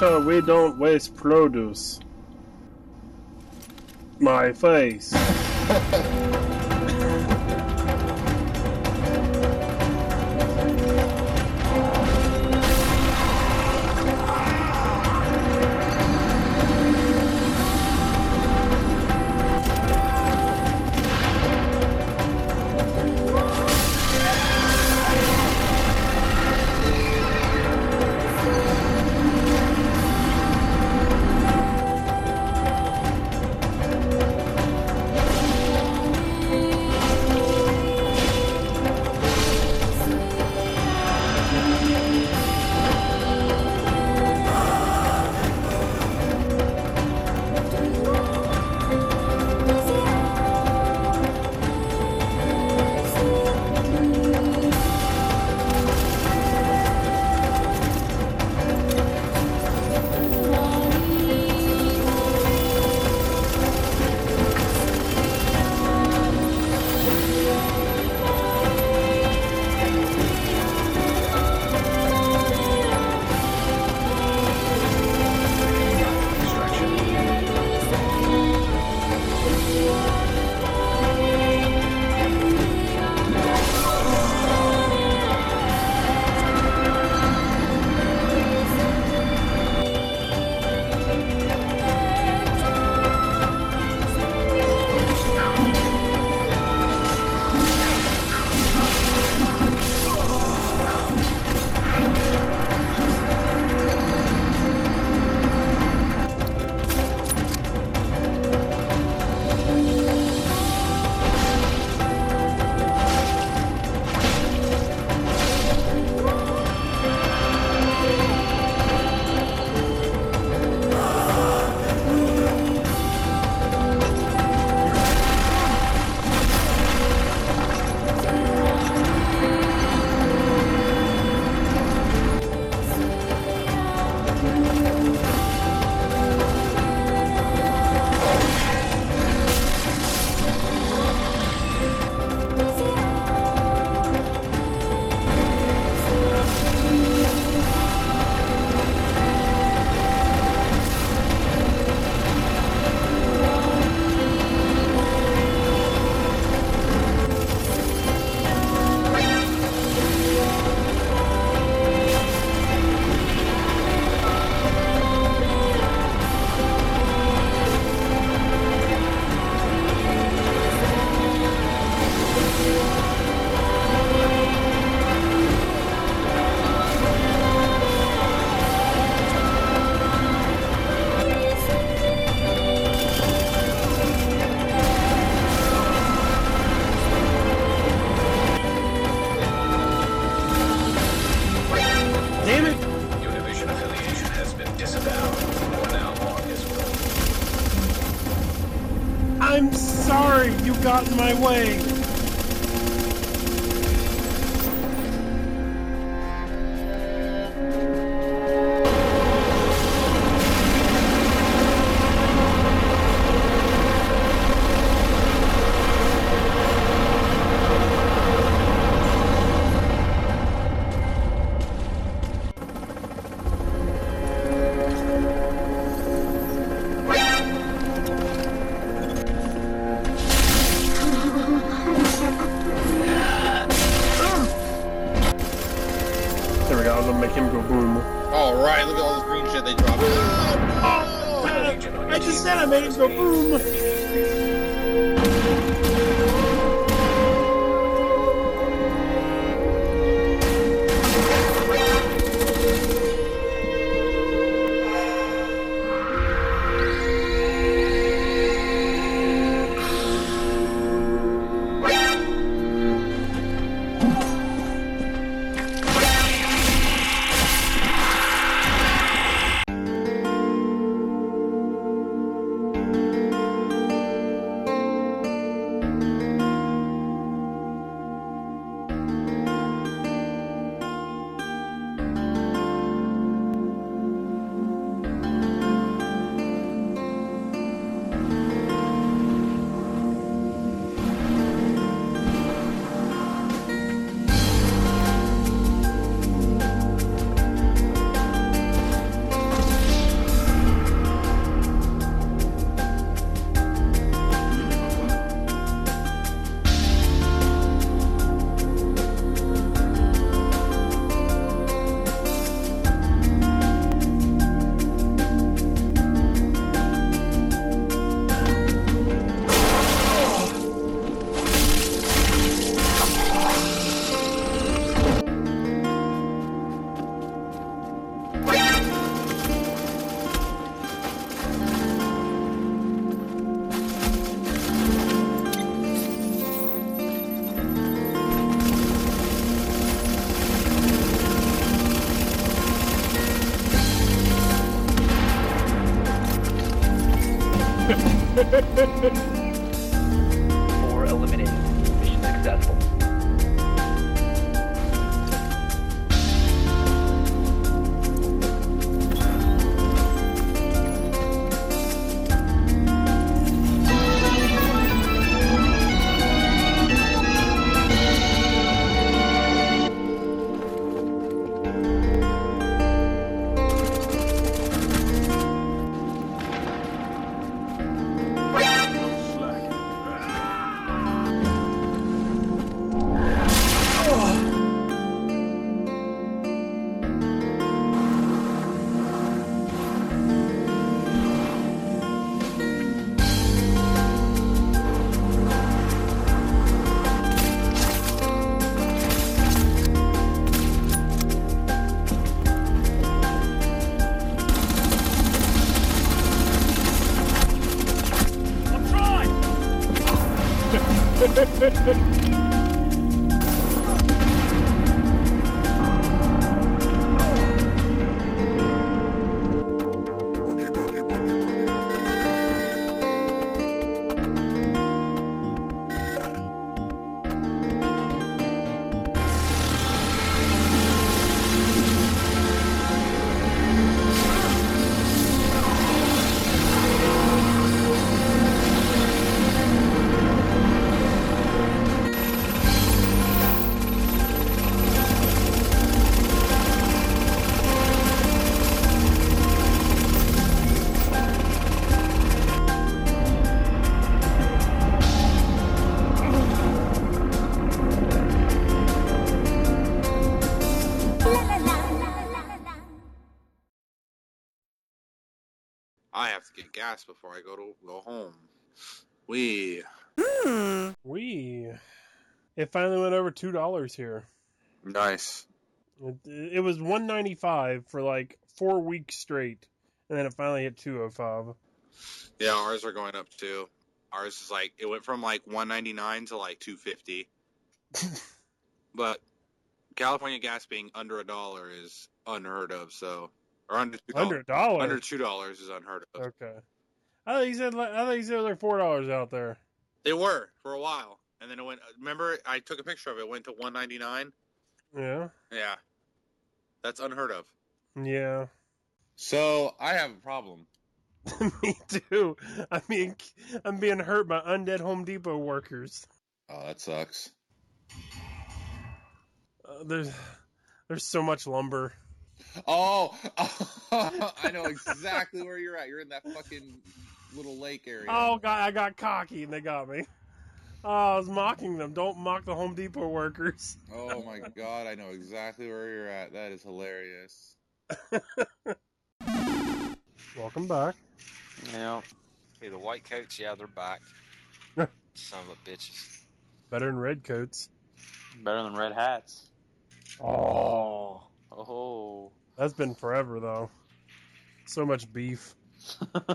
A: Russia, we don't waste produce. My face. got
B: Ha ha ha! Gas before I go to go home. We hmm.
A: We. It finally went over two dollars here.
B: nice.
A: It, it was one ninety five for like four weeks straight, and then it finally hit two oh five.
B: Yeah, ours are going up too. Ours is like it went from like 199 to like 250. but California gas being under a dollar is unheard of. So or under two
A: Under a dollar?
B: Under two dollars is unheard of.
A: Okay. I thought you said like- I thought you said like four dollars out there.
B: They were for a while, and then it went. Remember, I took a picture of it. it went to 199.
A: Yeah.
B: Yeah, that's unheard of.
A: Yeah.
C: So I have a problem.
A: Me too. I mean, I'm being hurt by undead Home Depot workers.
C: Oh, that sucks.
A: Uh, there's there's so much lumber.
C: Oh, I know exactly where you're at. You're in that fucking little lake area.
A: Oh god, I got cocky and they got me. Oh, I was mocking them. Don't mock the Home Depot workers.
C: Oh my god, I know exactly where you're at. That is hilarious.
A: Welcome back.
D: Yeah.
G: Hey, the white coats, yeah, they're back. Son of a bitches.
A: Better than red coats.
D: Better than red hats.
A: Oh,
D: oh. Oh.
A: that's been forever though. So much beef.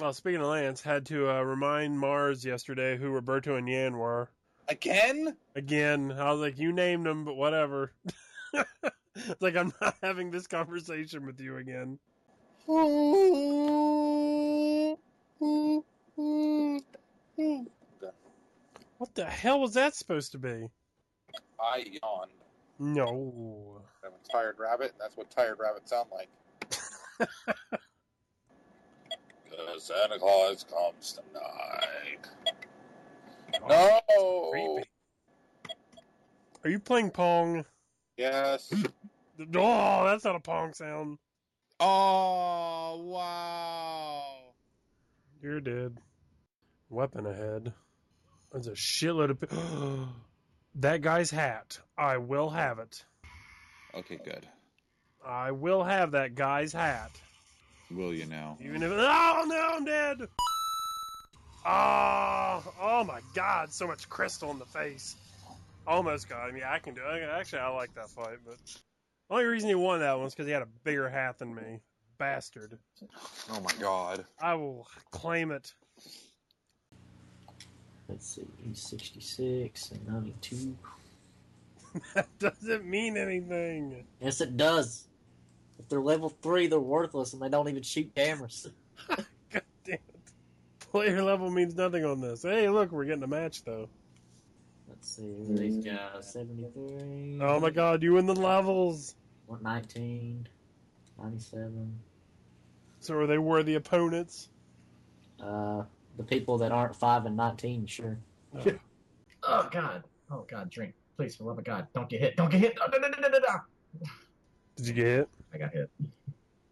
A: well, speaking of Lantz, had to uh, remind Mars yesterday who Roberto and Yan were.
B: Again?
A: Again, I was like, you named them, but whatever. it's like I'm not having this conversation with you again. What the hell was that supposed to be?
B: I yawned.
A: No.
B: I'm a tired rabbit. That's what tired rabbits sound like. Cause Santa Claus comes tonight. Oh, no.
A: Are you playing Pong?
B: Yes.
A: Oh, that's not a Pong sound.
C: Oh wow!
A: You're dead. Weapon ahead. There's a shitload of. that guy's hat. I will have it.
C: Okay, good.
A: I will have that guy's hat.
C: Will you now?
A: Even if. Oh no, I'm dead! Oh, oh my god, so much crystal in the face. Almost got him. Yeah, I can do it. Actually, I like that fight, but. The only reason he won that one was because he had a bigger hat than me. Bastard.
C: Oh my god.
A: I will claim it.
H: Let's see, 66 and 92.
A: that doesn't mean anything.
H: Yes, it does. If they're level three, they're worthless and they don't even shoot cameras. God damn it.
A: Player level means nothing on this. Hey, look, we're getting a match though.
H: Let's see, who these guys? 73.
A: Oh my god, you win the levels.
H: 119. 97.
A: So are they worthy opponents?
H: Uh, the people that aren't 5 and 19, sure.
J: Oh. oh God. Oh God. Drink, please, for the love of God, don't get hit. Don't get hit. No, no, no, no, no, no.
A: Did you get hit?
J: I got hit.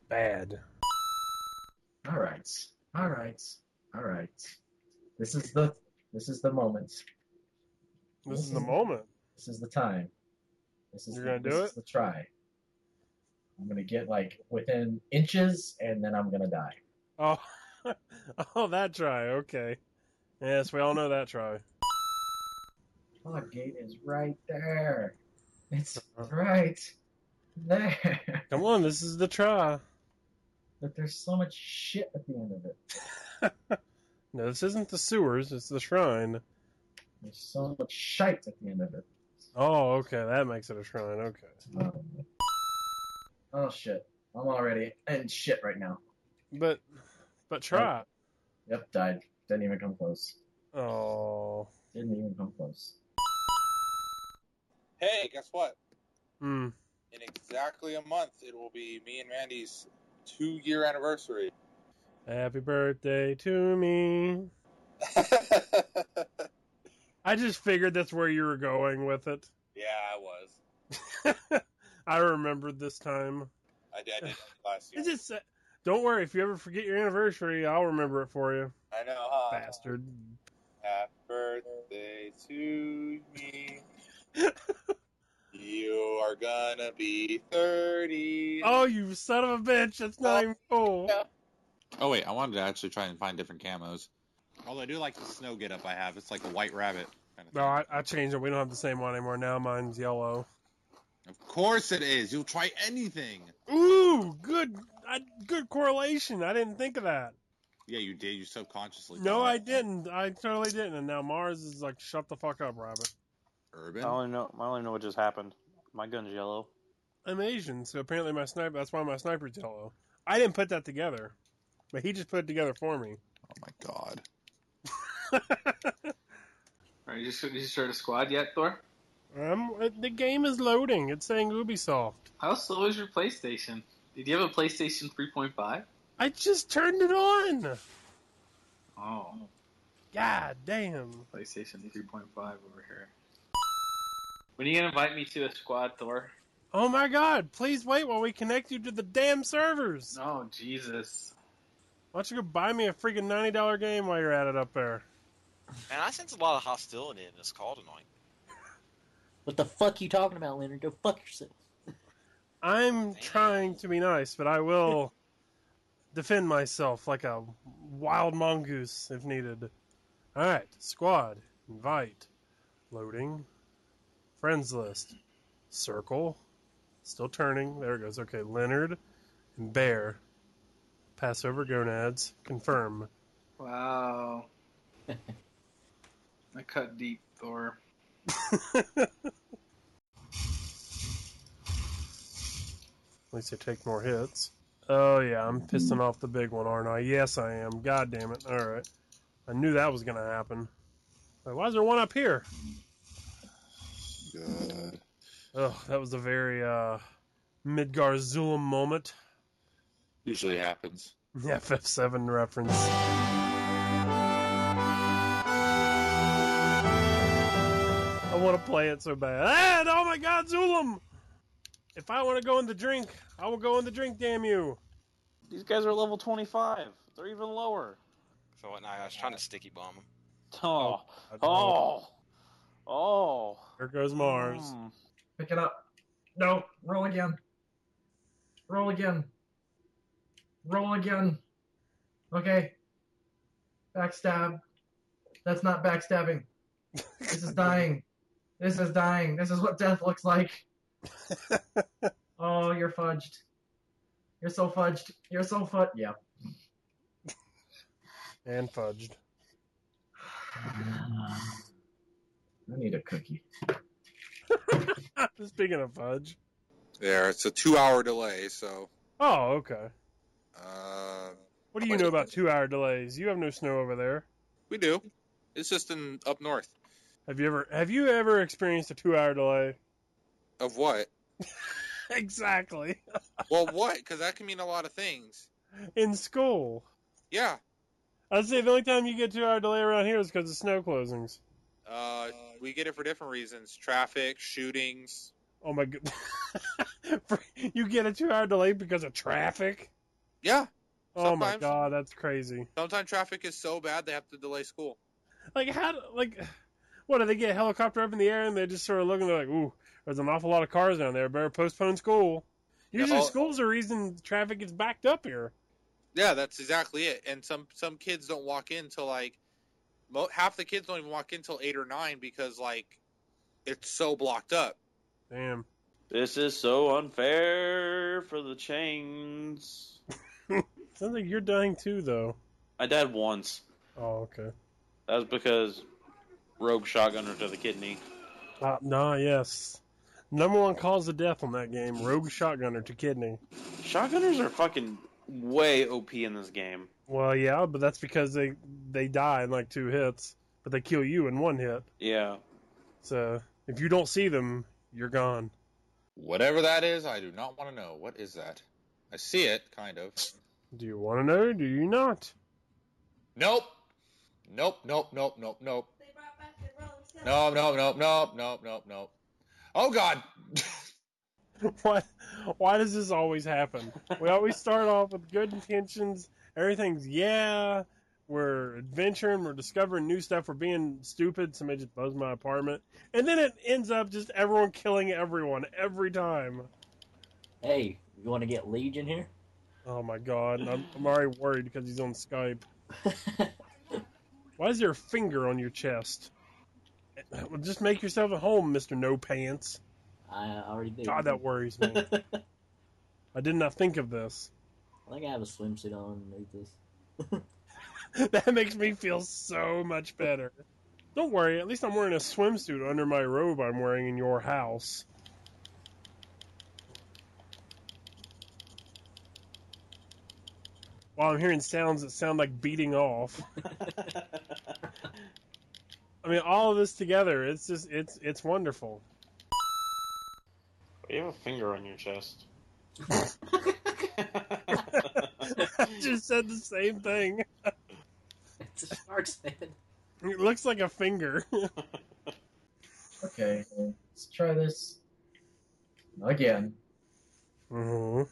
A: Bad.
J: All right. All right. All right. This is the. This is the moment.
A: This is the moment.
J: This is the time. This is
A: You're
J: the,
A: gonna do
J: this
A: it?
J: is the try. I'm gonna get like within inches, and then I'm gonna die.
A: Oh, oh, that try. Okay. Yes, we all know that try.
J: Floodgate is right there. It's right there.
A: Come on, this is the try.
J: But there's so much shit at the end of it.
A: No, this isn't the sewers. It's the shrine.
J: There's so much shite at the end of it.
A: Oh, okay. That makes it a shrine. Okay.
J: Um, oh shit! I'm already in shit right now.
A: But, but try.
J: Yep, died. Didn't even come close.
A: Oh.
J: Didn't even come close.
B: Hey, guess what?
A: Hmm.
B: In exactly a month, it will be me and Randy's two-year anniversary.
A: Happy birthday to me. I just figured that's where you were going with it.
B: Yeah, I was.
A: I remembered this time.
B: I did, I did last year.
A: It just said, don't worry. If you ever forget your anniversary, I'll remember it for you.
B: I know, huh?
A: Bastard.
B: Happy birthday to me. you are gonna be 30.
A: Oh, you son of a bitch. That's not even cool.
C: Oh wait, I wanted to actually try and find different camos. Although I do like the snow get up I have. It's like a white rabbit.
A: No, I, I changed it. We don't have the same one anymore. Now mine's yellow.
C: Of course it is. You'll try anything.
A: Ooh, good, I, good correlation. I didn't think of that.
C: Yeah, you did. You subconsciously.
A: No,
C: thought.
A: I didn't. I totally didn't. And now Mars is like, shut the fuck up, Rabbit.
C: Urban.
D: I only know. I only know what just happened. My gun's yellow.
A: I'm Asian, so apparently my sniper. That's why my sniper's yellow. I didn't put that together, but he just put it together for me.
C: Oh my god.
F: Are you just, did you start a squad yet, Thor?
A: Um, the game is loading. It's saying Ubisoft.
F: How slow is your PlayStation? Did you have a PlayStation 3.5?
A: I just turned it on.
F: Oh,
A: God damn.
F: PlayStation 3.5 over here. When are you gonna invite me to a squad, Thor?
A: Oh my god, please wait while we connect you to the damn servers.
F: Oh Jesus!
A: Why don't you go buy me a freaking ninety dollar game while you're at it up there?
G: Man, I sense a lot of hostility in this call tonight.
H: What the fuck you talking about, Leonard? Go fuck yourself.
A: I'm trying to be nice, but I will defend myself like a wild mongoose if needed. Alright, squad, invite, loading, friends list, circle, still turning, there it goes. Okay, Leonard and Bear, pass over gonads, confirm.
F: Wow. I cut deep, Thor.
A: At least they take more hits. Oh yeah, I'm pissing off the big one, aren't I? Yes, I am. God damn it! All right, I knew that was gonna happen. Wait, why is there one up here?
C: Good.
A: Ugh, that was a very uh, Midgar Zolom moment.
C: Usually happens.
A: FF7 reference. I want to play it so bad. And, oh my God, Zulum! If I want to go in the drink, I will go in the drink. Damn you!
D: These guys are level 25. They're even lower.
G: So what? Now I was trying to sticky bomb him.
D: Oh. Oh. Oh.
A: There goes Mars.
D: Mm.
J: Pick it up. No, roll again. Roll again. Roll again. Okay. Backstab. That's not backstabbing. This is dying. This is dying. This is what death looks like. oh, you're fudged. You're so fudged. You're so fudged. Yeah.
A: And fudged.
J: I need a cookie.
A: Speaking of fudge.
B: there. It's a two-hour delay, so
A: Oh, okay.
B: uh,
A: What do you know about two-hour delays? You have no snow over there.
B: we do. It's just in up north.
A: Have you ever have you ever experienced a two-hour delay?
B: Of what?
A: exactly.
B: well, what? Because that can mean a lot of things.
A: In school.
B: Yeah.
A: I'd say the only time you get two-hour delay around here is because of snow closings.
B: Uh, we get it for different reasons: traffic, shootings.
A: Oh my god. you get a two-hour delay because of traffic?
B: Yeah.
A: Oh my god, that's crazy.
B: Sometimes traffic is so bad they have to delay school.
A: Like how? do- Like, what do they get a helicopter up in the air and they're just sort of looking they're like, ooh, there's an awful lot of cars down there. Better postpone school. Usually,
B: No.
A: school's the reason traffic gets backed up here.
B: Yeah, that's exactly it. And some some kids don't walk in till like mo- half the kids don't even walk in till eight or nine because like it's so blocked up.
A: Damn.
D: This is so unfair for the chains.
A: Sounds like you're dying too, though.
D: I died once.
A: Oh, okay.
D: That was because rogue shotgunner to the kidney.
A: Uh, nah, yes. Number one cause of death on that game: rogue shotgunner to kidney.
D: Shotgunners are fucking way OP in this game.
A: Well, yeah, but that's because they they die in like two hits, but they kill you in one hit.
D: Yeah.
A: So if you don't see them, you're gone.
B: Whatever that is, I do not want to know. What is that? I see it, kind of.
A: Do you want to know? Do you not?
B: Nope. Nope. Nope. Nope. Nope. Nope. No. No. No. No. No. No. No. Oh God.
A: Why? Why does this always happen? We always start off with good intentions. Everything's yeah. We're adventuring. We're discovering new stuff. We're being stupid. Somebody just buzzed my apartment, and then it ends up just everyone killing everyone every time.
H: Hey, you want to get Legion here?
A: Oh my god, I'm, I'm already worried because he's on Skype. Why is there a finger on your chest? Well, just make yourself at home, Mister No Pants.
H: I already did.
A: God, that worries me. I did not think of this.
H: I think I have a swimsuit on underneath this.
A: that makes me feel so much better. Don't worry, at least I'm wearing a swimsuit under my robe I'm wearing in your house. While I'm hearing sounds that sound like beating off. I mean, all of this together, it's just, it's, it's wonderful.
D: You have a finger on your chest.
A: I just said the same thing.
H: It's a shark's head.
A: It looks like a finger.
J: Okay, let's try this again.
A: Mm-hmm.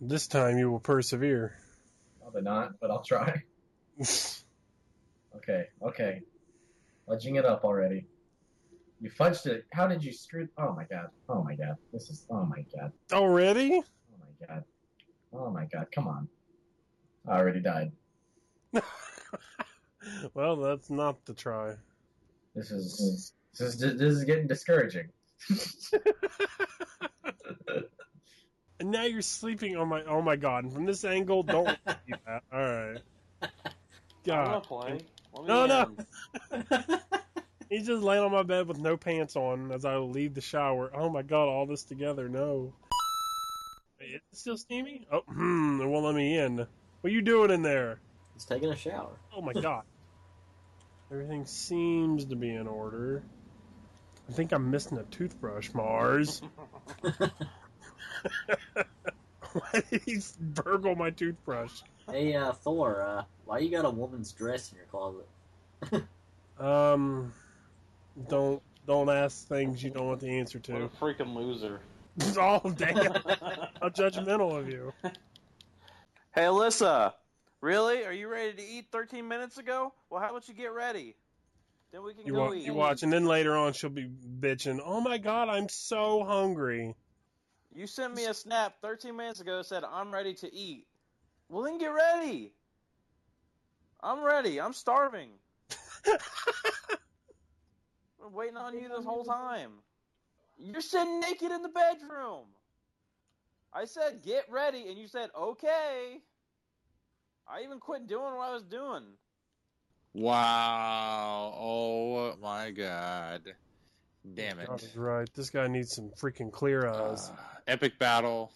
A: This time you will persevere.
J: Probably not, but I'll try. Okay, okay. Fudging it up already. You fudged it. How did you screw? Oh my god. Oh my god. This is. Oh my god.
A: Oh, already?
J: Oh my god. Oh my god. Come on. I already died.
A: Well, that's not the try.
J: This is. This is. This is getting discouraging.
A: And now you're sleeping on my. Oh my god! And from this angle, don't do that. All right.
D: I'm
A: God.
D: gonna play. Let me
A: No, no. He's just laying on my bed with no pants on as I leave the shower. Oh my god! All this together, no. Wait, Is it still steamy? Oh, hmm. It won't let me in. What are you doing in there?
H: He's taking a shower.
A: Oh my god. Everything seems to be in order. I think I'm missing a toothbrush, Mars. Why did he burgle my toothbrush?
H: Hey, uh, Thor, uh, why you got a woman's dress in your closet?
A: Um, don't don't ask things you don't want the answer to.
D: What a freaking loser.
A: oh damn! How judgmental of you.
D: Hey, Alyssa. Really? Are you ready to eat 13 minutes ago? Well, how about you get ready? Then we can
A: You
D: go
A: watch,
D: eat.
A: you watch, and then later on she'll be bitching. Oh my god, I'm so hungry.
D: You sent me a snap 13 minutes ago that said, I'm ready to eat. Well, then get ready. I'm ready. I'm starving. I'm waiting on you this whole time. You're sitting naked in the bedroom. I said, get ready, and you said, okay. I even quit doing what I was doing.
B: Wow. Oh my God.
C: Damn it.
A: God right. This guy needs some freaking clear uh, eyes.
C: Epic battle.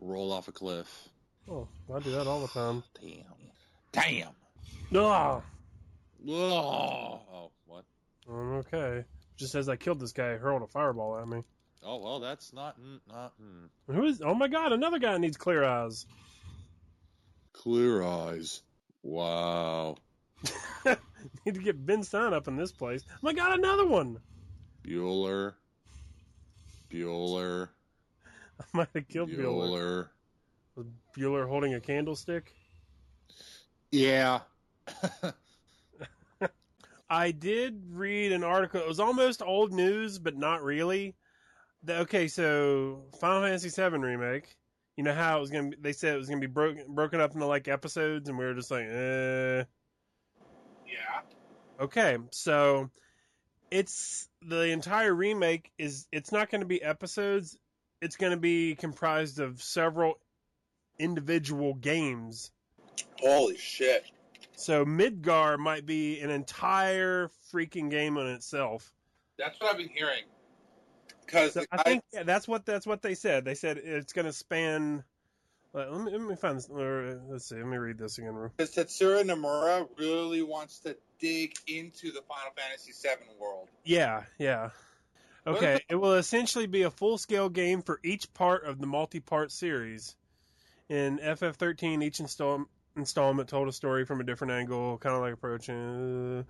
C: Roll off a cliff.
A: Oh, I do that all the time.
C: Damn. Damn.
A: Ah,
C: Oh, oh what?
A: I'm okay. Just as I killed this guy, hurled a fireball at me.
C: Oh well, that's not mm, not mm.
A: Who is? Oh my God! Another guy needs clear eyes.
C: clear eyes. Wow.
A: Need to get Ben Stein up in this place. Oh my God! Another one.
C: Bueller. Bueller.
A: I might have killed Bueller.
C: Bueller.
A: Was Bueller holding a candlestick?
C: Yeah.
A: I did read an article. It was almost old news, but not really. The, okay, so Final Fantasy VII remake. You know how it was gonna? Be, they said it was gonna be broken broken up into like episodes, and we were just like, eh.
B: Yeah.
A: Okay, so it's the entire remake is it's not going to be episodes. It's going to be comprised of several individual games.
B: Holy shit.
A: So Midgar might be an entire freaking game on itself.
B: That's what I've been hearing. Because
A: So I think yeah, that's what that's what they said. They said it's going to span. Let me, let me find this. Let's see. Let me read this again.
B: Because Tetsuya Nomura really wants to dig into the Final Fantasy VII world.
A: Yeah, yeah. Okay, it will essentially be a full scale game for each part of the multi part series. In FF13, each install- installment told a story from a different angle, kind of like approaching.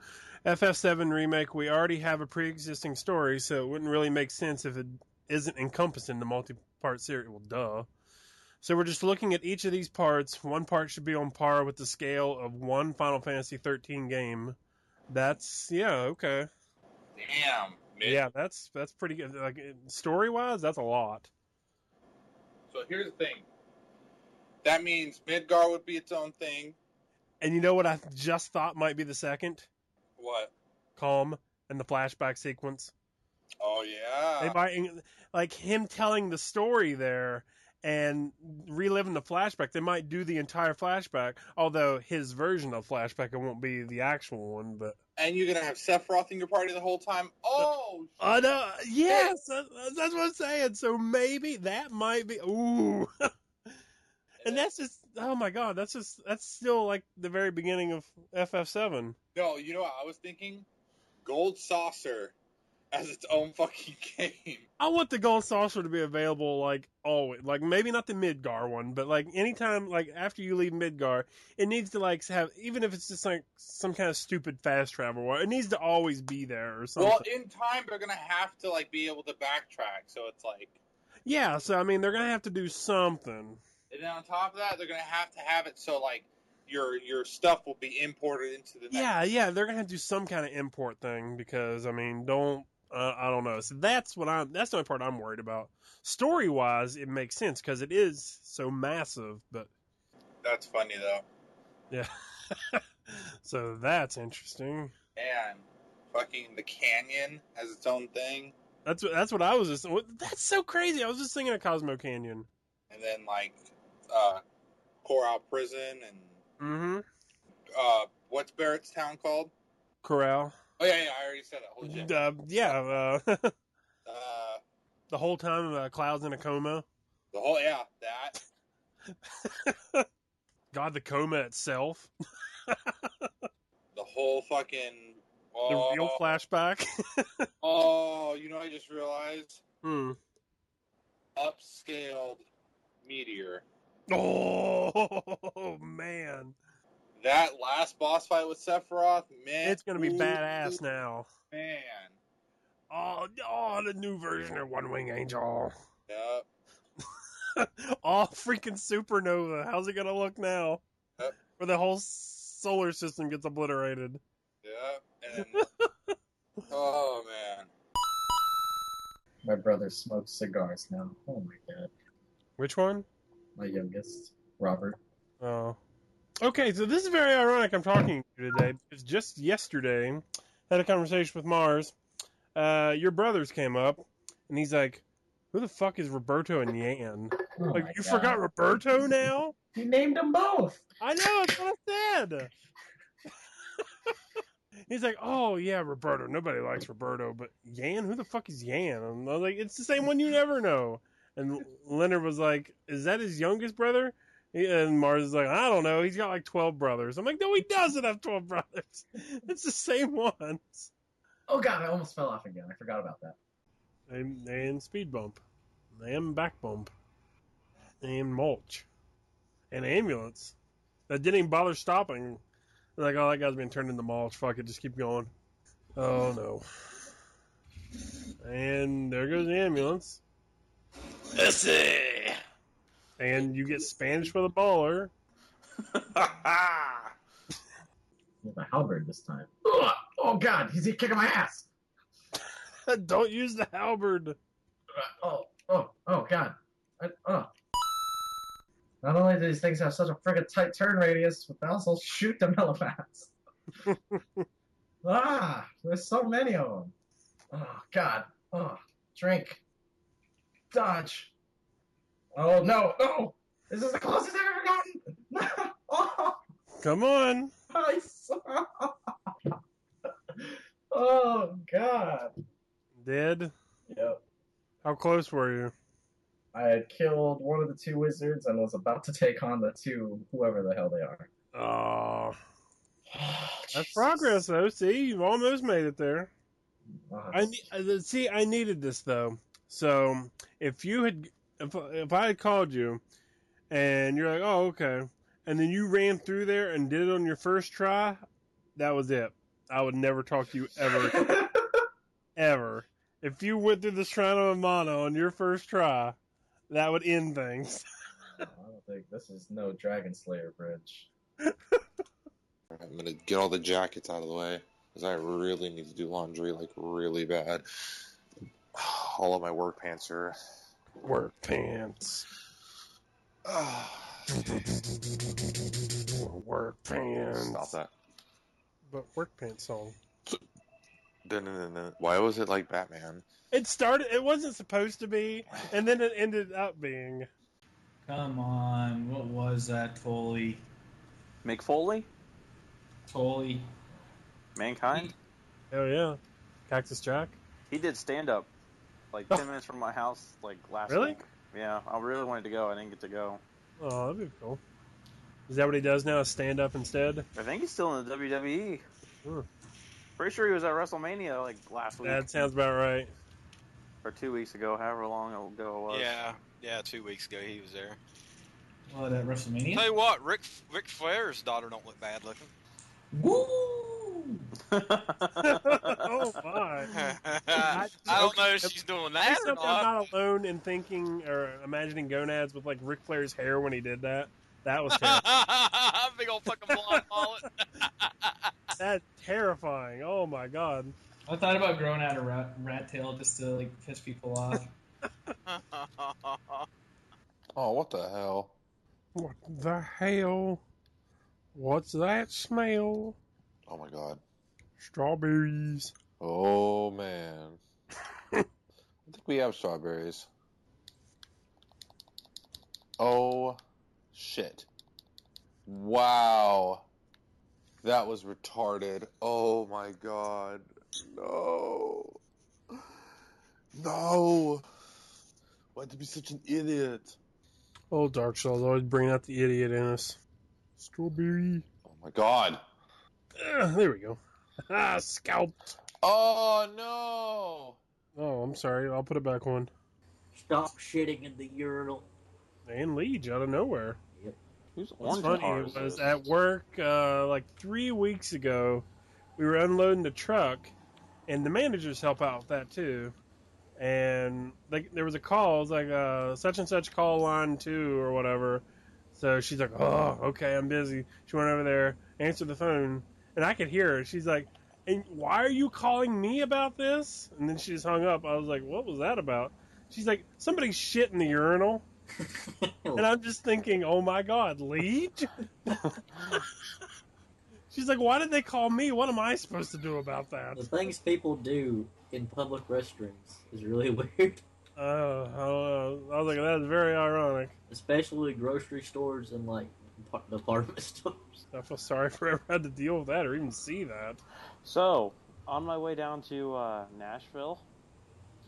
A: Uh, FF7 Remake, we already have a pre existing story, so it wouldn't really make sense if it isn't encompassed in the multi part series. Well, duh. So we're just looking at each of these parts. One part should be on par with the scale of one Final Fantasy 13 game. That's yeah, okay.
B: Damn. Mid-
A: Yeah, that's that's pretty good. Like story wise, that's a lot.
B: So here's the thing. That means Midgar would be its own thing.
A: And you know what I just thought might be the second?
B: What?
A: Kalm and the flashback sequence.
B: Oh yeah.
A: They might like him telling the story there and reliving the flashback. They might do the entire flashback, although his version of flashback it won't be the actual one. But
B: And you're gonna have Sephiroth in your party the whole time. Uh, oh.
A: I know. Yes, that's, that's what I'm saying. So maybe that might be. Ooh. and that's just. Oh my god, that's just. That's still like the very beginning of FF7.
B: No, you know what I was thinking? Gold Saucer as its own fucking game.
A: I want the gold saucer to be available like always. Like maybe not the Midgar one, but like anytime like after you leave Midgar, it needs to like have even if it's just like some kind of stupid fast travel one, it needs to always be there or something.
B: Well, in time they're gonna have to like be able to backtrack, so it's like
A: yeah, so I mean they're gonna have to do something.
B: And then on top of that they're gonna have to have it so like your your stuff will be imported into the next
A: Yeah, yeah, they're gonna do some kind of import thing because I mean, don't uh, I don't know. So that's what I'm. That's the only part I'm worried about. Story wise, it makes sense because it is so massive. But
B: That's funny though.
A: yeah, so that's interesting.
B: And fucking the canyon has its own thing.
A: That's what that's what I was just. That's so crazy. I was just thinking of Cosmo Canyon.
B: And then like uh Corel Prison and
A: Mm-hmm.
B: uh what's Barrett's town called?
A: Corel.
B: Oh yeah, yeah, I already said that. Holy shit.
A: Uh, yeah. Uh,
B: Uh
A: the whole time, uh, clouds in a coma.
B: the whole yeah, that
A: God, the coma itself.
B: the whole fucking
A: The
B: oh,
A: real flashback.
B: oh, you know I just realized
A: hmm.
B: upscaled meteor.
A: Oh man,
B: That last boss fight with Sephiroth, man,
A: it's gonna be
B: ooh,
A: badass now.
B: man.
A: Oh, oh, the new version of One Wing Angel.
B: Yep.
A: oh, freaking supernova. How's it gonna look now?
B: Yep.
A: Where the whole solar system gets obliterated.
B: Yep. And oh man.
J: My brother smokes cigars now. Oh my god.
A: Which one?
J: My youngest, Robert.
A: Oh. Okay, so this is very ironic I'm talking to you today because just yesterday I had a conversation with Mars. Uh, your brothers came up and he's like, Who the fuck is Roberto and Yan?
J: Oh
A: like, you
J: God.
A: forgot Roberto now?
J: He named them both.
A: I know, that's what I said. He's like, oh yeah, Roberto. Nobody likes Roberto, but Yan, who the fuck is Yan? And I was like, it's the same one you never know. And Leonard was like, is that his youngest brother? And Mars is like, I don't know. He's got like twelve brothers. I'm like, no, he doesn't have twelve brothers. It's the same ones.
J: Oh god, I almost fell off again. I forgot about that.
A: And, and speed bump, and back bump, and mulch, and ambulance. That didn't even bother stopping. They're like, oh, that guy's been turned into mulch. Fuck it, just keep going. Oh no. And there goes the ambulance.
C: Let's see.
A: And you get Spanish for the baller.
J: With a halberd this time. Ugh! Oh god, he's kicking my ass.
A: Don't use the halberd.
J: Oh, oh, oh god. I, oh. Not only do these things have such a friggin' tight turn radius, but they also shoot them hella fast. ah, there's so many of them. Oh god. Oh, drink. Dodge. Oh no, no! This is the closest I've ever gotten. oh,
A: Come on.
J: I saw. oh god.
A: Dead?
J: Yep.
A: How close were you?
J: I had killed one of the two wizards and was about to take on the two, whoever the hell they are.
A: Oh. That's progress, though. See, you've almost made it there. I ne- uh, see. I needed this though. So if you had, if if I had called you, and you're like, oh okay, and then you ran through there and did it on your first try, that was it. I would never talk to you ever, ever. If you went through the Shrine of Amana on your first try, that would end things.
J: I don't think this is no Dragon Slayer bridge.
C: I'm gonna get all the jackets out of the way because I really need to do laundry like really bad. All of my work pants are
A: Work pants. Work pants.
C: Stop that.
A: But work pants song.
C: Why was it like Batman?
A: It started. It wasn't supposed to be, and then it ended up being.
F: Come on, what was that, Foley?
D: Mick Foley?
F: Tully.
D: Mankind?
A: Oh yeah, Cactus Jack.
D: He did stand up like 10 minutes from my house like last week.
A: Really?
D: week. Yeah, I really wanted to go. I didn't get to go.
A: Oh, that'd be cool. Is that what he does now? Stand up instead?
D: I think he's still in the WWE.
A: Hmm.
D: Pretty sure he was at WrestleMania like last week.
A: That sounds about right.
D: Or two weeks ago, however long ago it was.
G: Yeah, yeah, two weeks ago he was there.
F: What, at WrestleMania?
G: Tell you what, Ric Ric Flair's daughter don't look bad looking.
F: Woo!
A: Oh my!
G: I don't know if she's doing that or
A: Except I'm
G: not.
A: not alone in thinking or imagining gonads with like Ric Flair's hair when he did that. That was terrifying.
G: Big old fucking blonde mullet.
A: That's terrifying. Oh my god.
F: I thought about growing out a rat, rat tail just to like piss people off.
C: Oh, what the hell?
A: What the hell? What's that smell?
C: Oh my god.
A: Strawberries.
C: Oh man. I think we have strawberries. Oh shit. Wow. That was retarded. Oh my god. No. No. Why'd you be such an idiot?
A: Oh, Dark Souls always bringing out the idiot in us. Strawberry.
C: Oh my god.
A: Uh, there we go. Ah, scalped.
C: Oh no.
A: Oh, I'm sorry. I'll put it back on.
H: Stop shitting in the urinal.
A: And Leech out of nowhere.
H: Yep.
D: Who's
A: What's
D: orange
A: funny
D: cars
A: was
D: is?
A: at work uh, like three weeks ago, we were unloading the truck, and the managers help out with that too. And like there was a call, it was like uh, such and such call line two or whatever. So she's like, "Oh, okay, I'm busy." She went over there, answered the phone, and I could hear her. She's like, "And why are you calling me about this?" And then she just hung up. I was like, "What was that about?" She's like, "Somebody shit in the urinal." And I'm just thinking, oh my god, Leech? She's like, why did they call me? What am I supposed to do about that?
H: The things people do in public restrooms is really weird,
A: Uh, uh, I was like, that's very ironic.
H: especially grocery stores and like depart- department stores.
A: I feel sorry for ever had to deal with that or even see that.
D: So, on my way down to uh, Nashville,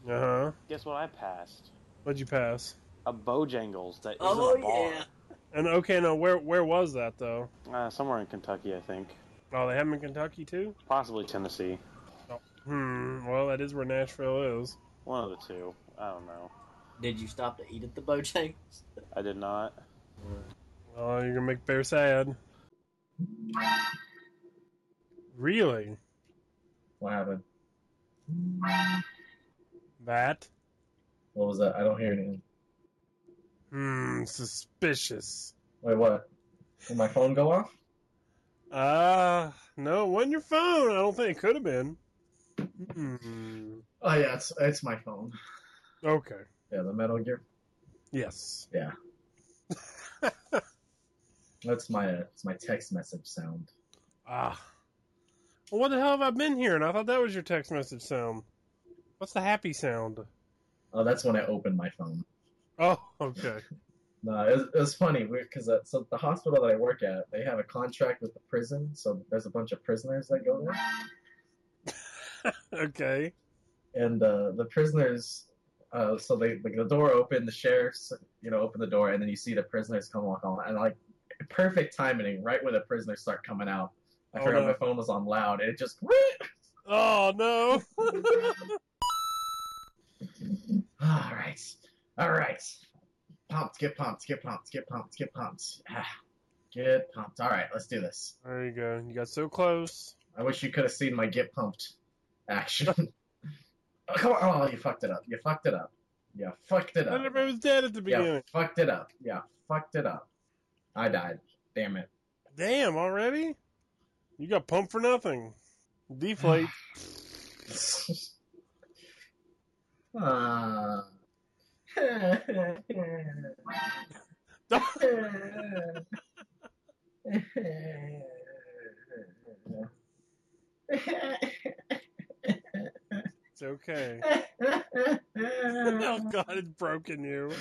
A: Uh huh.
D: guess what I passed?
A: What'd you pass?
D: A Bojangles that isn't
H: Oh,
D: a bar.
H: yeah.
A: And okay, now where where was that though?
D: Uh, somewhere in Kentucky, I think.
A: Oh, they have them in Kentucky too.
D: Possibly Tennessee.
A: Hmm. Well, that is where Nashville is.
D: One of the two. I don't know.
H: Did you stop to eat at the Bojangles?
D: I did not.
A: Oh, you're gonna make Bear sad. Really?
J: What happened?
A: That?
J: What was that? I don't hear anything.
A: Hmm. Suspicious.
J: Wait, what? Did my phone go off?
A: Uh no, it wasn't your phone. I don't think it could have been. Hmm.
J: Oh yeah, it's it's my phone.
A: Okay.
J: Yeah, the Metal Gear.
A: Yes.
J: Yeah. That's my uh, it's my text message sound.
A: Ah. Well, what the hell have I been hearing? I thought that was your text message sound. What's the happy sound?
J: Oh, that's when I opened my phone.
A: Oh, okay.
J: No, it was, it was funny because uh, so the hospital that I work at, they have a contract with the prison, so there's a bunch of prisoners that go there,
A: okay.
J: and uh, the prisoners. Uh, so they like the door opened, the sheriffs, you know, open the door, and then you see the prisoners come walk on, and like perfect timing, right when the prisoners start coming out. I
A: Oh,
J: forgot
A: no.
J: my phone was on loud, and it just.
A: Oh no.
J: All right, all right. Pumped, get pumped, get pumped, get pumped, get pumped. Ah, get pumped. All right, let's do this.
A: there you go. You got so close.
J: I wish you could have seen my get pumped action. oh, come on. Oh, you fucked it up. You fucked it up. You fucked it up.
A: Everybody was dead at the
J: Yeah,
A: beginning.
J: fucked it up. Yeah, fucked it up. I died. Damn it.
A: Damn, already? You got pumped for nothing. Deflate.
J: Ah.
A: it's okay. oh God, it's broken you.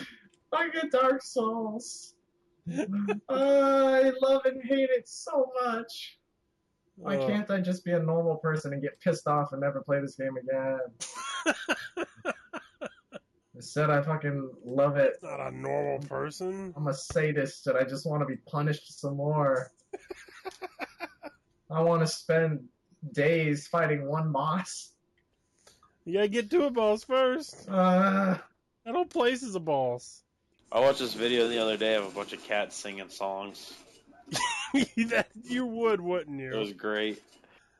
J: Like a Dark Souls. I love and hate it so much. Why
A: Oh.
J: can't I just be a normal person and get pissed off and never play this game again? Instead, I fucking love it.
A: Not a normal person.
J: I'm a sadist and I just want to be punished some more. I want to spend days fighting one boss.
A: You gotta get to a boss first.
J: Uh,
A: that whole place is a boss.
D: I watched this video the other day of a bunch of cats singing songs.
A: that you would, wouldn't you?
D: It was great.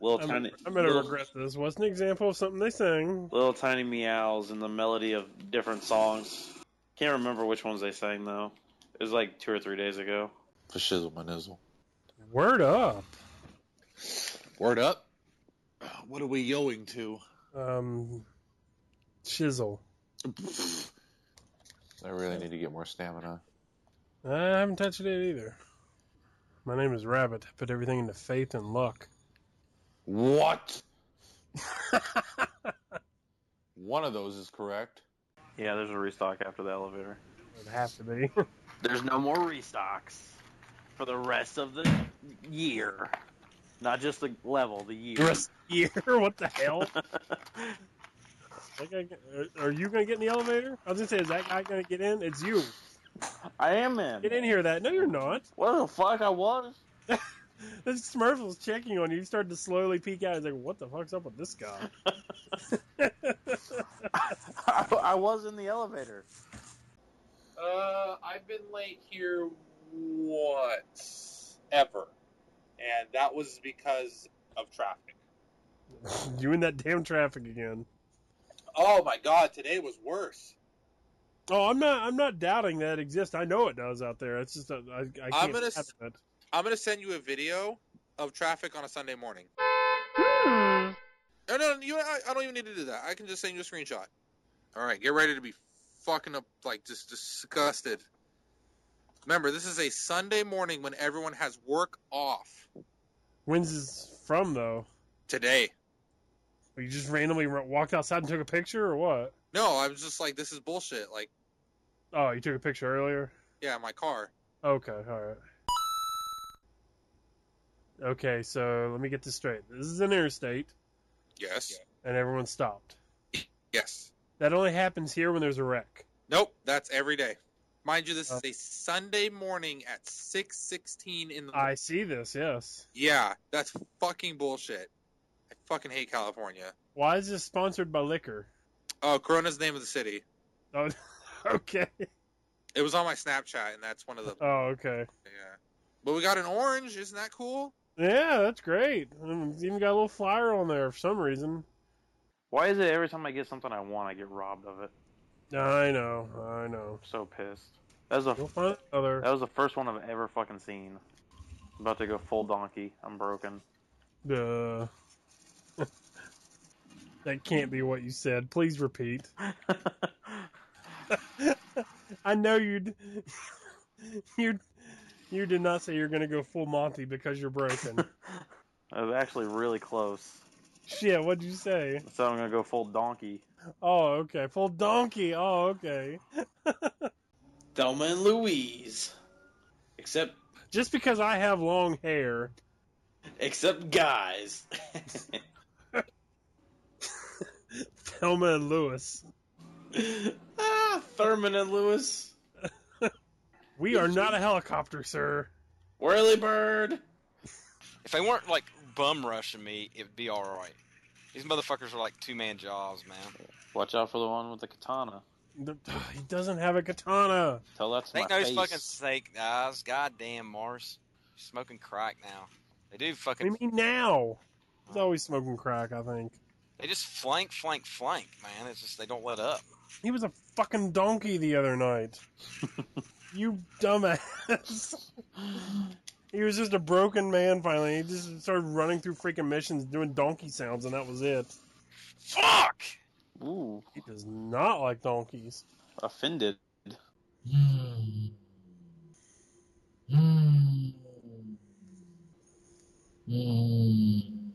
D: Little
A: I'm,
D: tiny.
A: I'm gonna
D: little,
A: regret this. What's an example of something they sang?
D: little tiny meows and the melody of different songs. Can't remember which ones they sang though. It was like two or three days ago.
C: For shizzle my nizzle.
A: Word up.
C: Word up. What are we going to?
A: Um, chisel.
C: I really need to get more stamina.
A: I haven't touched it either. My name is Rabbit. I put everything into faith and luck.
C: What? One of those is correct.
D: Yeah, there's a restock after the elevator.
A: It'd have to be.
D: There's no more restocks for the rest of the year. Not just the level, the year.
A: The rest of the year? What the hell? That guy are- Are you gonna get in the elevator? I was gonna say, is that guy gonna get in? It's you.
D: I am in.
A: Get in here, that. No, you're not.
D: What the fuck? I was.
A: This Smurf was checking on you. You started to slowly peek out. He's like, what the fuck's up with this guy?
D: I, I was in the elevator.
B: Uh, I've been late here once ever, and that was because of traffic.
A: you in that damn traffic again.
B: Oh my god, today was worse.
A: Oh, I'm not. I'm not doubting that it exists. I know it does out there. It's just that I, I can't
B: I'm gonna
A: fathom
B: s-
A: it.
B: I'm gonna send you a video of traffic on a Sunday morning. Hmm. No, no, you. I, I don't even need to do that. I can just send you a screenshot. All right, get ready to be fucking up, like just disgusted. Remember, this is a Sunday morning when everyone has work off.
A: When's this from though?
B: Today.
A: You just randomly walked outside and took a picture, or what?
B: No, I was just like, this is bullshit. Like,
A: Oh, you took a picture earlier.
B: yeah, my car.
A: Okay, all right. Okay, so let me get this straight. This is an interstate,
B: Yes.
A: and everyone stopped.
B: Yes.
A: That only happens here when there's a wreck.
B: Nope. That's every day. Mind you, this
A: Oh.
B: is a Sunday morning at six sixteen in the.
A: I see this. Yes.
B: Yeah, that's fucking bullshit. I fucking hate California.
A: Why is this sponsored by liquor?
B: Oh, Corona's the name of the city.
A: Oh, okay.
B: It was on my Snapchat, and that's one of the.
A: Oh, okay.
B: Yeah. But we got an orange. Isn't that cool?
A: Yeah, that's great. Um, It's even got a little flyer on there for some reason.
D: Why is it every time I get something I want, I get robbed of it?
A: I know. I know.
D: I'm so pissed. That was the
A: You'll find another.
D: that was the first one I've ever fucking seen. I'm about to go full donkey. I'm broken.
A: Duh. That can't be what you said. Please repeat. I know you'd you you did not say you're going to go full Monty because you're broken.
D: I was actually really close.
A: Shit, what'd you say?
D: So I'm gonna go full donkey.
A: Oh, okay. Full donkey. Oh, okay.
N: Thelma and Louise. Except
A: Just because I have long hair.
N: except guys.
A: Thelma and Lewis.
N: ah, Thurman and Lewis.
A: We are not a helicopter, sir.
N: Whirly bird.
G: If they weren't like bum rushing me, it'd be all right. These motherfuckers are like two man jobs, man.
D: Watch out for the one with the katana.
A: He doesn't have a katana.
D: Tell that to
G: Ain't
D: my
G: no
D: face.
G: fucking snake eyes. Goddamn, Mars. Smoking crack now. They do
A: What
G: fucking.
A: do you mean now? He's always smoking crack, I think.
G: They just flank, flank, flank, man. It's just they don't let up.
A: He was a fucking donkey the other night. you dumbass. he was just a broken man finally. He just started running through freaking missions doing donkey sounds, and that was it.
G: Fuck!
D: Ooh,
A: He does not like donkeys.
D: offended.
J: Mm. Mm. Mm.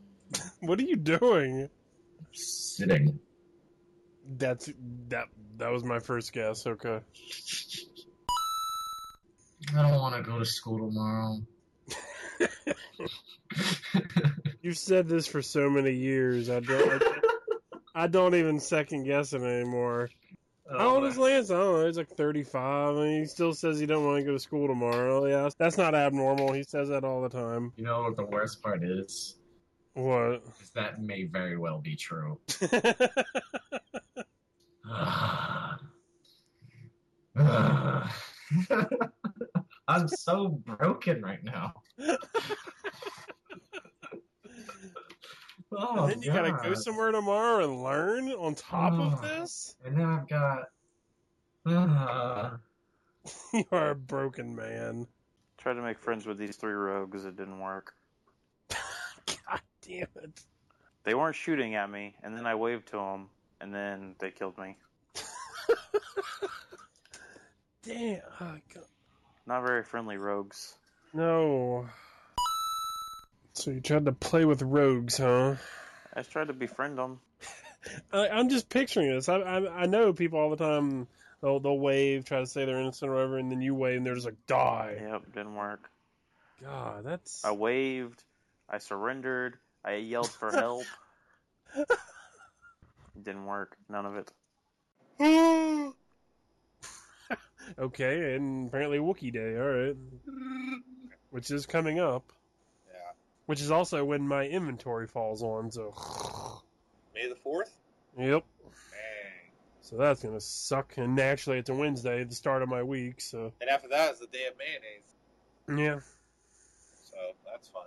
A: What are you doing?
J: Sitting.
A: That's that. That was my first guess. Okay.
J: I don't want to go to school tomorrow.
A: You've said this for so many years. I don't. I, don't- I don't even second guess it anymore. Oh, How old is Lantz? I don't know. He's like 35, and he still says he don't want to go to school tomorrow. Yeah, that's not abnormal. He says that all the time.
J: You know what the worst part is?
A: What?
J: Is that may very well be true. I'm so broken right now. Oh,
A: and then you gotta go somewhere tomorrow and learn on top of
J: Oh.
A: this.
J: And then I've got. Uh,
A: you are a broken man.
D: Tried to make friends with these three rogues. It didn't work.
A: Damn it.
D: They weren't shooting at me, and then I waved to them, and then they killed me.
A: Damn. Oh, God.
D: Not very friendly rogues.
A: No. So you tried to play with rogues, huh?
D: I just tried to befriend them.
A: I, I'm just picturing this. I, I I know people all the time. They'll they'll wave, try to say they're innocent or whatever, and then you wave, and they're just like die.
D: Yep, didn't work.
A: God, that's
D: I waved. I surrendered. I yelled for help. didn't work. None of it.
A: okay. And apparently Wookie Day. All right, which is coming up.
B: Yeah.
A: Which is also when my inventory falls on. So,
B: May the fourth.
A: yep.
B: Dang.
A: So that's gonna suck. And actually, it's a Wednesday, the start of my week. So
B: And after that is the day of mayonnaise.
A: yeah.
B: So that's fun.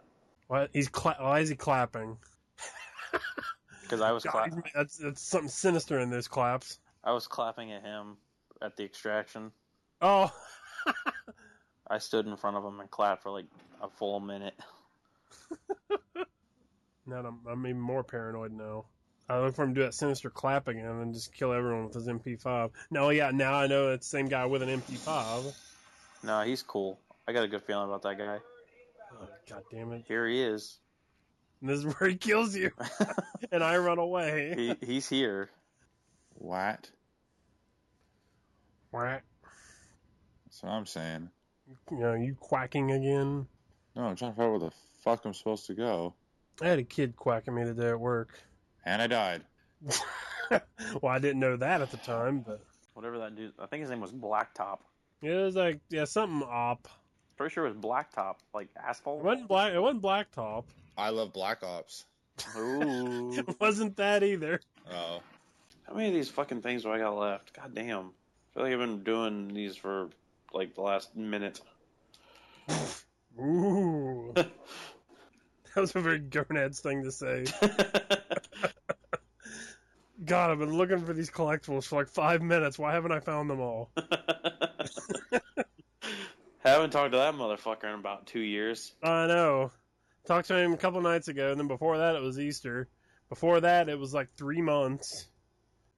A: Why he's cla- why is he clapping?
D: Because I was
A: God,
D: cla-
A: that's that's something sinister in those claps.
D: I was clapping at him at the extraction.
A: Oh,
D: I stood in front of him and clapped for like a full minute.
A: now I'm, I'm even more paranoid now. I look for him to do that sinister clap again and then just kill everyone with his MP5. No, yeah, now I know it's the same guy with an MP5.
D: No, he's cool. I got a good feeling about that guy.
A: Oh, God damn it!
D: Here he is.
A: And this is where he kills you, and I run away.
D: He he's here.
C: What?
A: What?
C: That's what I'm saying.
A: You know, you quacking again?
C: No, I'm trying to figure out where the fuck I'm supposed to go.
A: I had a kid quacking me today at work.
C: And I died.
A: well, I didn't know that at the time, but
D: Whatever that dude, I think his name was Blacktop.
A: Yeah, it was like yeah, something op.
D: Pretty sure it was Blacktop, like asphalt.
A: It wasn't black. It wasn't blacktop.
C: I love Black Ops.
D: Ooh.
A: It wasn't that either.
C: Oh.
N: How many of these fucking things do I got left? God damn. I feel like I've been doing these for like the last minute.
A: Ooh. that was a very Gonads thing to say. God, I've been looking for these collectibles for like five minutes. Why haven't I found them all?
N: I haven't talked to that motherfucker in about two years.
A: I know. Talked to him a couple nights ago, and then before that it was Easter. Before that it was like three months.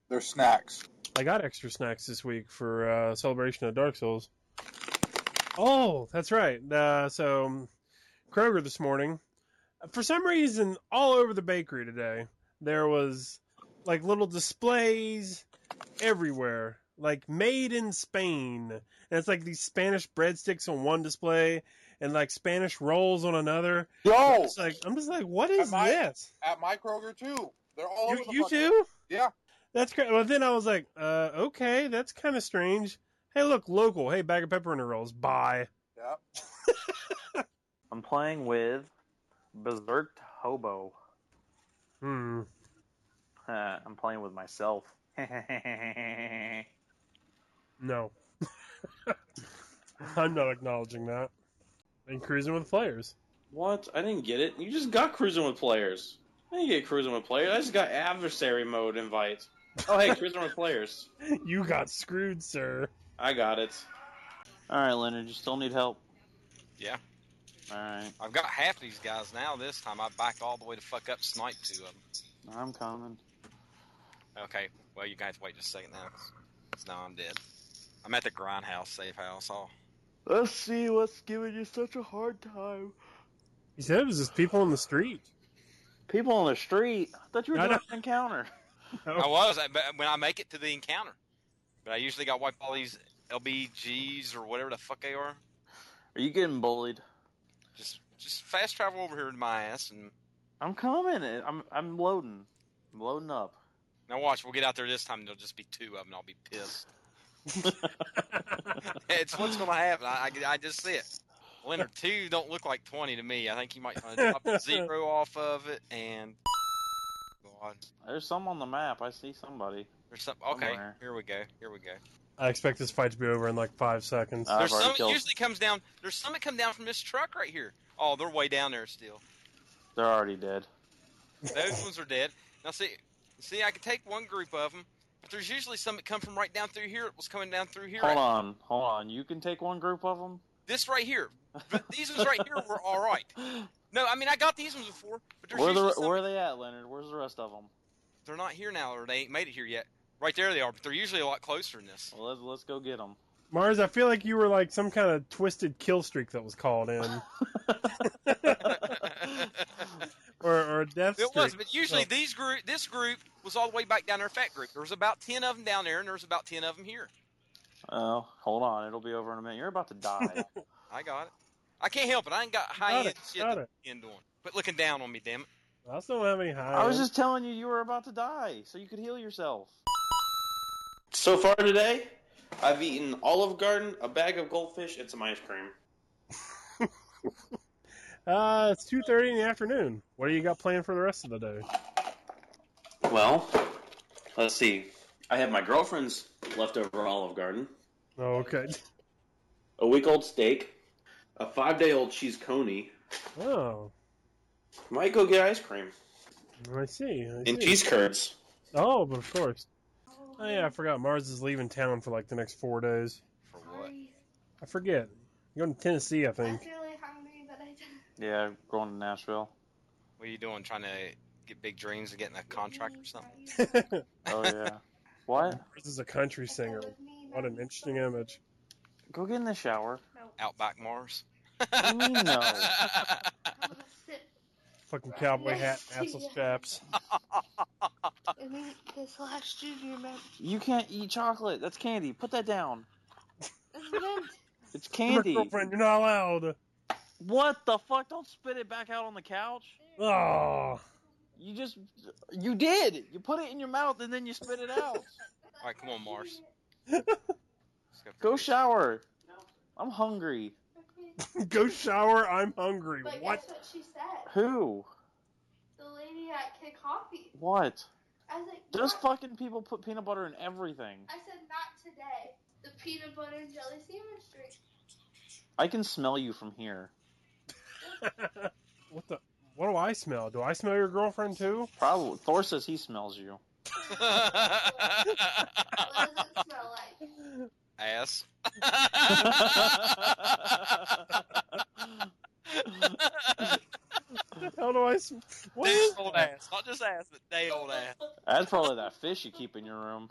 B: They're snacks.
A: I got extra snacks this week for uh, celebration of Dark Souls. Oh, that's right. Uh, so Kroger this morning, for some reason, all over the bakery today, there was like little displays everywhere, like made in Spain, and it's like these Spanish breadsticks on one display and like Spanish rolls on another.
B: Yo,
A: It's like I'm just like, what is
B: At my-
A: this?
B: At my Kroger too. They're all
A: You,
B: over the
A: you too?
B: Yeah.
A: That's great. Well, then I was like, uh, okay, that's kind of strange. Hey, look, local. Hey, bag of pepperoni rolls. Bye.
B: Yeah.
D: I'm playing with Berserk Hobo.
A: Hmm.
D: Uh, I'm playing with myself.
A: No. I'm not acknowledging that. And cruising with players.
N: What? I didn't get it. You just got cruising with players. I didn't get cruising with players. I just got adversary mode invite. Oh hey, cruising with players.
A: You got screwed, sir.
N: I got it.
D: Alright, Leonard, you still need help?
G: Yeah.
D: Alright,
G: I've got half these guys now. This time I backed all the way to fuck up snipe two of them.
D: I'm coming.
G: Okay, well you guys wait just a second now, because now I'm dead. I'm at the grindhouse safe house. All
D: Let's see what's giving you such a hard time.
A: He said it was just people on the street.
D: People on the street. I thought you were
A: I
D: doing
A: know.
D: an encounter.
G: I was but when I make it to the encounter, but I usually got wipe all these LBGs or whatever the fuck they are.
D: Are you getting bullied?
G: Just just fast travel over here to my ass and
D: I'm coming. I'm I'm loading. I'm loading up.
G: now watch. We'll get out there this time. and There'll just be two of them. and I'll be pissed. it's what's going to happen. I, I, I just see it. Leonard two don't look like twenty to me. I think you might want to drop a zero off of it and. God,
D: There's some on the map. I see somebody.
G: there's some. Okay,
D: Somewhere.
G: here we go. Here we go.
A: I expect this fight to be over in like five seconds.
D: Uh,
G: There's
D: already
G: some.
D: killed-
G: Usually comes down. There's some that come down from this truck right here. Oh, they're way down there still.
D: They're already dead.
G: Those ones are dead. Now see, see, I can take one group of them, but there's usually some that come from right down through here. It was coming down through here.
D: Hold on, hold on. You can take one group of them.
G: This right here, but these ones right here were all right. No, I mean I got these ones before, but there's
D: Where the
G: some,
D: where are they at, Leonard? Where's the rest of them?
G: they're not here now, or they ain't made it here yet. Right there they are, but they're usually a lot closer than this.
D: Well, let's let's go get them.
A: Mars, I feel like you were like some kind of twisted kill streak that was called in, or, or a death
G: It was, but usually
A: Oh.
G: these group, this group was all the way back down there, fat group. There was about ten of them down there, and there was about ten of them here.
D: Oh, hold on. It'll be over in a minute. You're about to die.
G: I got it. I can't help it. I ain't got high
A: Got
G: end
A: it,
G: shit
A: got
G: to end on. Quit looking down on me, damn it.
A: I still don't have any high.
D: I was just telling you you were about to die, so you could heal yourself.
N: So far today, I've eaten Olive Garden, a bag of goldfish, and some ice cream.
A: Uh, it's two thirty in the afternoon. What do you got planned for the rest of the day?
N: Well, let's see. I have my girlfriend's leftover Olive Garden,
A: Oh, okay.
N: a week old steak, a five day old cheese coney.
A: Oh,
N: Might go get ice cream
A: I see. I
N: and
A: see.
N: cheese curds.
A: Oh, but of course. Oh yeah, I forgot. Mars is leaving town for like the next four days.
G: For what?
A: I forget. You're going to Tennessee, I think.
E: really hungry, but I didn't.
D: Yeah, going to Nashville.
G: What are you doing? Trying to get big dreams of getting a contract or something?
D: Oh yeah. what?
A: This is a country singer. What an interesting image.
D: Go get in the shower.
G: Outback Mars.
D: What you mean no?
A: Fucking cowboy hat, asshole straps.
E: I mean, this last junior meant
D: You can't eat chocolate. That's candy. Put that down.
E: it's meant
D: It's
A: Come
D: candy.
A: girlfriend, you're not allowed.
D: What the fuck? Don't spit it back out on the couch.
A: Oh.
D: You just, you did. You put it in your mouth and then you spit it out.
G: All right, come on, Mars.
D: Go shower. I'm hungry.
A: Go shower. I'm hungry.
E: But
A: what?
E: guess what she said?
D: Who?
E: The lady at Kid Coffee.
D: What?
E: I was like,
D: There's
E: "Not-"
D: fucking people put peanut butter in everything.
E: I said, not today. The peanut butter and jelly sandwich drink.
D: I can smell you from here.
A: What the? What do I smell? Do I smell your girlfriend too?
D: Probably. Thor says he smells you.
E: What does it smell like?
G: Ass.
A: How do I? sm- What
G: Day
A: is
G: old
A: that?
G: ass. Not just ass, but day old ass.
D: That's probably that fish you keep in your room.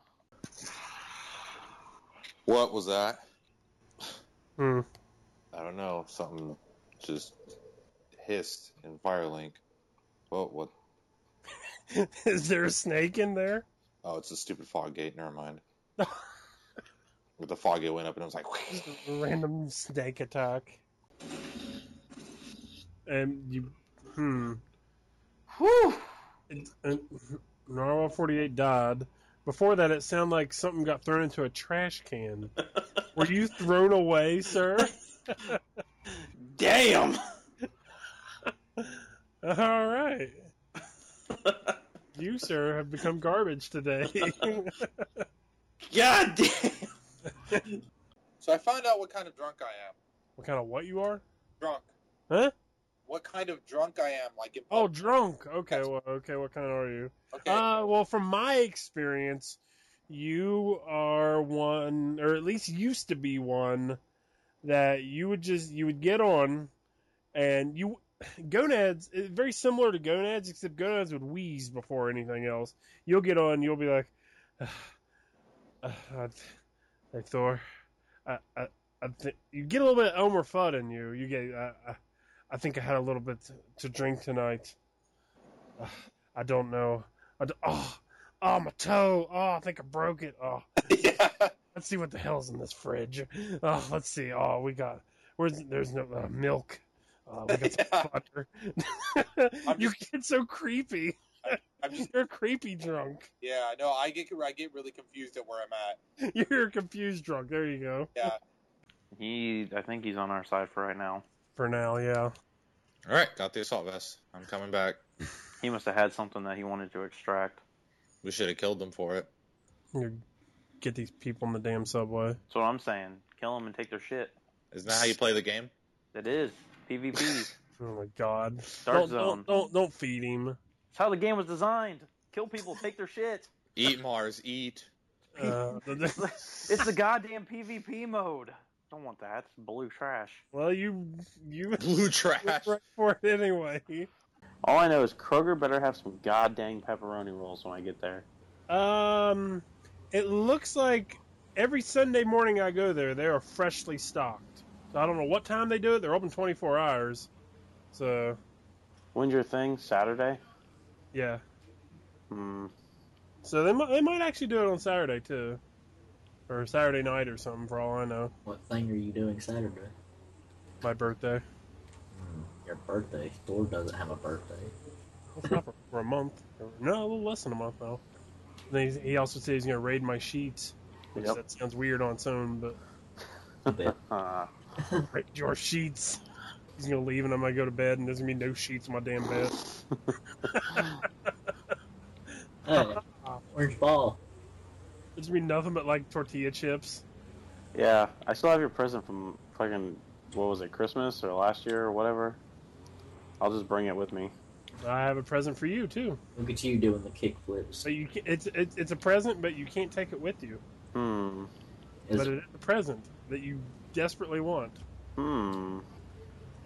C: What was that?
A: Hmm.
C: I don't know. Something just hissed in Firelink. Well, what?
A: Is there a snake in there?
C: Oh, it's a stupid fog gate. Never mind. But the fog gate went up and it was like,
A: Random snake attack. And you, hmm.
D: Whew.
A: And, and Narwhal 48 died. Before that, it sounded like something got thrown into a trash can. Were you thrown away, sir?
N: Damn.
A: All right. You, sir, have become garbage today.
N: God damn.
B: So I found out what kind of drunk I am.
A: what kind of what you are?
B: Drunk.
A: Huh?
B: What kind of drunk I am? Like in
A: Oh, drunk. Okay, well, okay. What kind are you?
B: Okay.
A: Uh, well, from my experience, you are one, or at least used to be one, that you would just you would get on, and you gonads very similar to gonads, except gonads would wheeze before anything else. You'll get on, you'll be like, uh, uh, hey Thor, I, I, I th- you get a little bit of Elmer Fudd in you. You get, uh, I, I think I had a little bit to, to drink tonight. Uh, I don't know. I d oh, oh, my toe. Oh, I think I broke it. Oh, let's see what the hell's in this fridge. Oh, let's see. Oh, we got. Where's there's no uh, milk. Uh, we got some butter. you get so creepy.
B: I'm just,
A: You're creepy drunk.
B: yeah, no, I get I get really confused at where I'm at.
A: You're a confused drunk. There you go.
B: Yeah.
D: He, I think he's on our side for right now.
A: For now, yeah.
C: all right, got the assault vest. I'm coming back.
D: He must have had something that he wanted to extract.
C: We should have killed them for it.
A: You get these people in the damn subway.
D: That's what I'm saying. Kill them and take their shit.
C: Isn't that how you play the game?
D: It is PvP.
A: Oh my god.
D: Dark
A: don't,
D: zone.
A: Don't, don't don't feed him.
D: That's how the game was designed. Kill people, take their shit.
C: Eat Mars, eat.
A: Uh,
D: It's the goddamn PvP mode. Don't want that. It's blue trash.
A: well, you you
C: Blue trash.
A: right for it anyway.
D: All I know is Kroger better have some goddamn pepperoni rolls when I get there.
A: Um, it looks like every Sunday morning I go there, they are freshly stocked. So I don't know what time they do it. They're open 24 hours. So
D: When's your thing? Saturday?
A: yeah.
D: Hmm.
A: So they might they might actually do it on Saturday too, or Saturday night or something for all I know.
H: What thing are you doing Saturday?
A: My birthday.
H: Hmm, Your birthday. Thor doesn't have a birthday.
A: It's not for, for a month. No, a little less than a month now. Then he also said he's gonna raid my sheets. Which
D: Yep.
A: that sounds weird on its own, but Raid your sheets. He's gonna leave and I'm gonna go to bed and there's gonna be no sheets in my damn bed.
H: Hey, orange ball.
A: There's gonna be nothing but like tortilla chips.
D: yeah, I still have your present from fucking what was it, Christmas or last year or whatever. I'll just bring it with me.
A: I have a present for you too.
H: Look at you doing the kick flips.
A: So you can, it's, it's it's a present, but you can't take it with you.
D: Hmm.
H: Is-
A: But it is a present that you desperately want.
D: Hmm.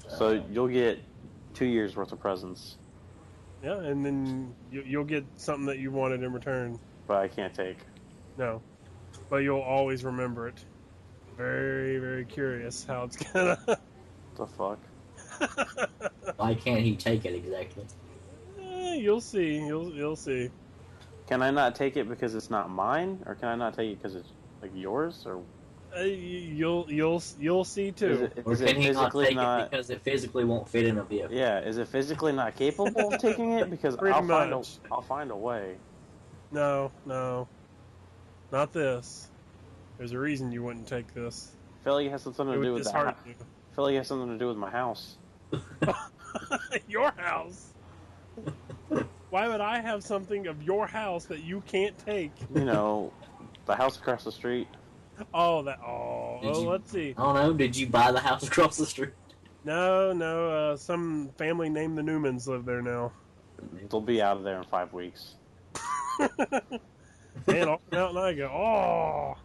D: So you'll get two years worth of presents,
A: Yeah, and then you, you'll get something that you wanted in return.
D: but I can't take.
A: No, but you'll always remember it. Very very curious how it's gonna.
D: The fuck?
H: Why can't he take it exactly?
A: Eh, you'll see. You'll you'll see.
D: Can I not take it because it's not mine, or can I not take it because it's like yours? Or
A: Uh, you'll you'll you'll see too.
D: it,
H: Or
D: is it
H: can he not take
D: not?
H: it because it physically won't fit in a vehicle?
D: Yeah, is it physically not capable of taking it? Because
A: Pretty
D: I'll find a
A: much.
D: I'll find a way.
A: No, no, not this. There's a reason you wouldn't take this.
D: I feel like it has something
A: It
D: to do with the
A: dishearten
D: house. I feel like it has something to do with my house.
A: your house. Why would I have something of your house that you can't take?
D: You know, the house across the street.
A: Oh, that. Oh, oh
H: you-
A: let's see.
H: I don't know. Did you buy the house across the street?
A: No, no. Uh, some family named the Newmans live there now.
D: They'll be out of there in five weeks.
A: And I'll come out and I go, oh.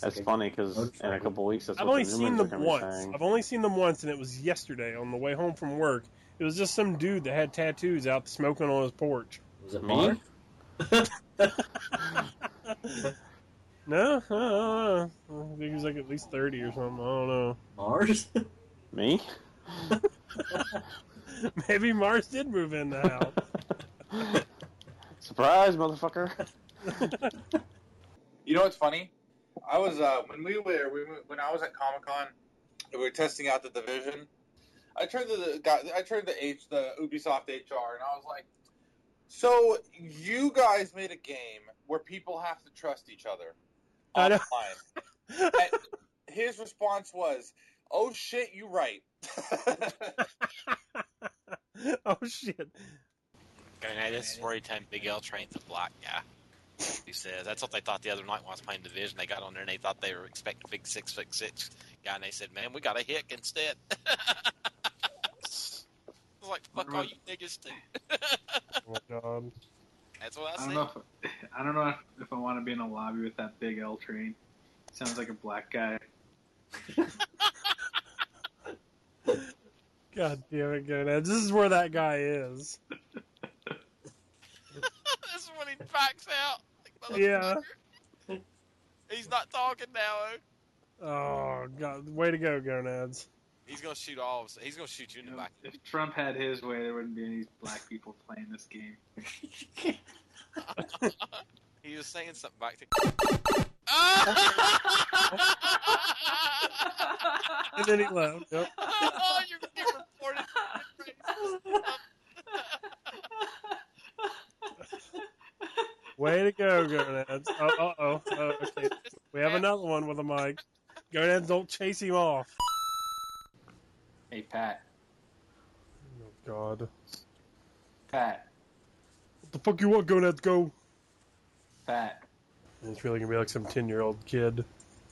D: That's funny because in a couple weeks, that's
A: I've
D: what
A: only
D: the
A: seen them once.
D: saying.
A: I've only seen them once, and it was yesterday on the way home from work. It was just some dude that had tattoos out smoking on his porch.
H: Was it
D: Me?
H: Mark?
A: No, uh, uh, I think he was like at least thirty or something. I don't know.
H: Mars?
D: Me?
A: Maybe Mars did move in the house.
D: Surprise, motherfucker!
B: You know what's funny? I was uh, when we were we, were- when I was at Comic Con, we were testing out the division. I turned to the guy. I turned to H the Ubisoft HR, and I was like, "So you guys made a game where people have to trust each other
A: I know.
B: online?" and his response was, "Oh shit, you right."
A: oh shit!
G: Going, hey, this is where he time Big L trains the black guy. He says that's what they thought the other night when I was playing Division. They got on there and they thought they were expecting a big six foot six guy, and they said, "Man, we got a hick instead." I was like, "Fuck all you niggas do."
A: Oh my god!
G: That's what I
F: I
G: said.
F: don't know. If, I don't know if I want to be in a lobby with that big L train. Sounds like a black guy.
A: God damn it, Gonad. This is where that guy is.
G: this is when he backs out. Like,
A: Yeah.
G: He's not talking now. oh.
A: Oh god! Way to go, Gonads.
G: He's gonna shoot all. Of us. He's gonna shoot you in the back.
F: If Trump had his way, there wouldn't be any black people playing this game.
G: He was saying something back to.
A: And then he left. Yep.
G: oh, you're gonna reported.
A: Way to go, Gonads. Oh, uh oh. Oh, okay. We have another one with a mic. Gonads, don't chase him off.
F: Hey, Pat.
A: Oh god.
F: Pat.
A: What the fuck you want, Gonads? Go.
F: Pat.
A: And it's really gonna be like some ten year old kid.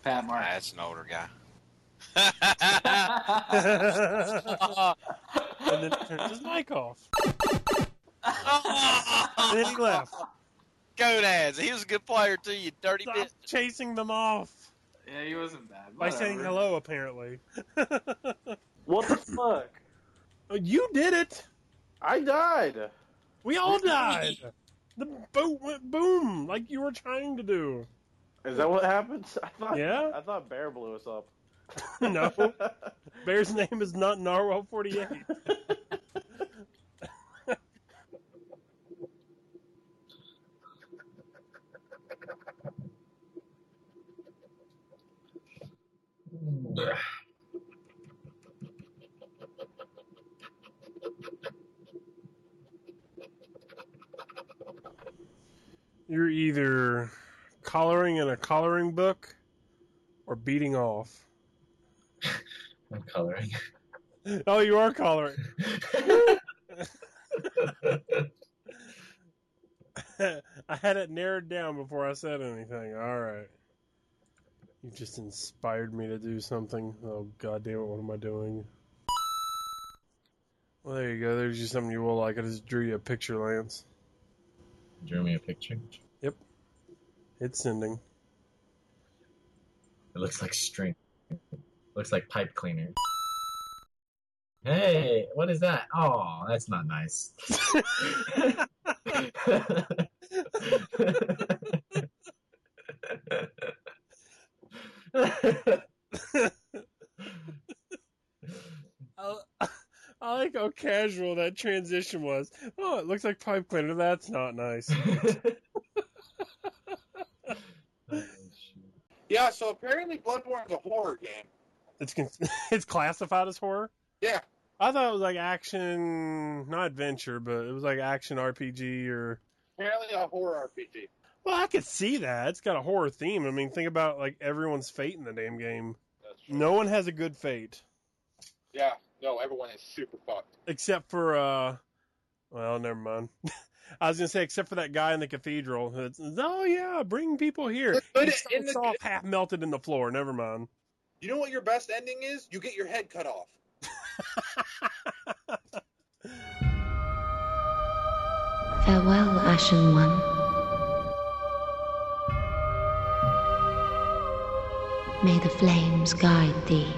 F: Pat Mark.
G: That's an older guy.
A: and then he turns his mic off. and then he left.
G: Gonads. He was a good player too. You dirty
A: Stop
G: bitch.
A: chasing them off
F: Yeah, he wasn't bad.
A: by saying hello. Apparently,
D: What the fuck?
A: You did it.
D: I died.
A: We all died. The boat went boom, like you were trying to do.
D: Is that what happened? I thought.
A: Yeah.
D: I thought Bear blew us up.
A: no, Bear's name is not Narwhal Forty Eight. You're either coloring in a coloring book or beating off.
J: I'm coloring.
A: Oh, you are coloring. I had it narrowed down before I said anything. All right. You just inspired me to do something. Oh, god damn it, what am I doing? Well, there you go. There's just something you will like. I just drew you a picture, Lantz.
J: Drew me a picture.
A: Yep. It's sending.
J: It looks like string. looks like pipe cleaner. Hey, what is that? Oh, that's not nice.
A: I, I like how casual that transition was. Oh, it looks like pipe cleaner. That's not nice.
B: Yeah, so apparently Bloodborne's a horror game.
A: It's con- it's classified as horror.
B: Yeah.
A: I thought it was like action, not adventure, but it was like action RPG or.
B: Apparently a horror RPG.
A: Well, I could see that. It's got a horror theme. I mean, think about like everyone's fate in the damn game. No one has a good fate
B: Yeah. No, everyone is super fucked.
A: except for uh, well, never mind. I was gonna say except for that guy in the cathedral. It's, oh yeah, bring people here.
B: But
A: He
B: in
A: starts
B: the-
A: off half melted in the floor. Never mind.
B: You know what your best ending is? You get your head cut off.
O: Farewell, Ashen One. May the flames guide thee.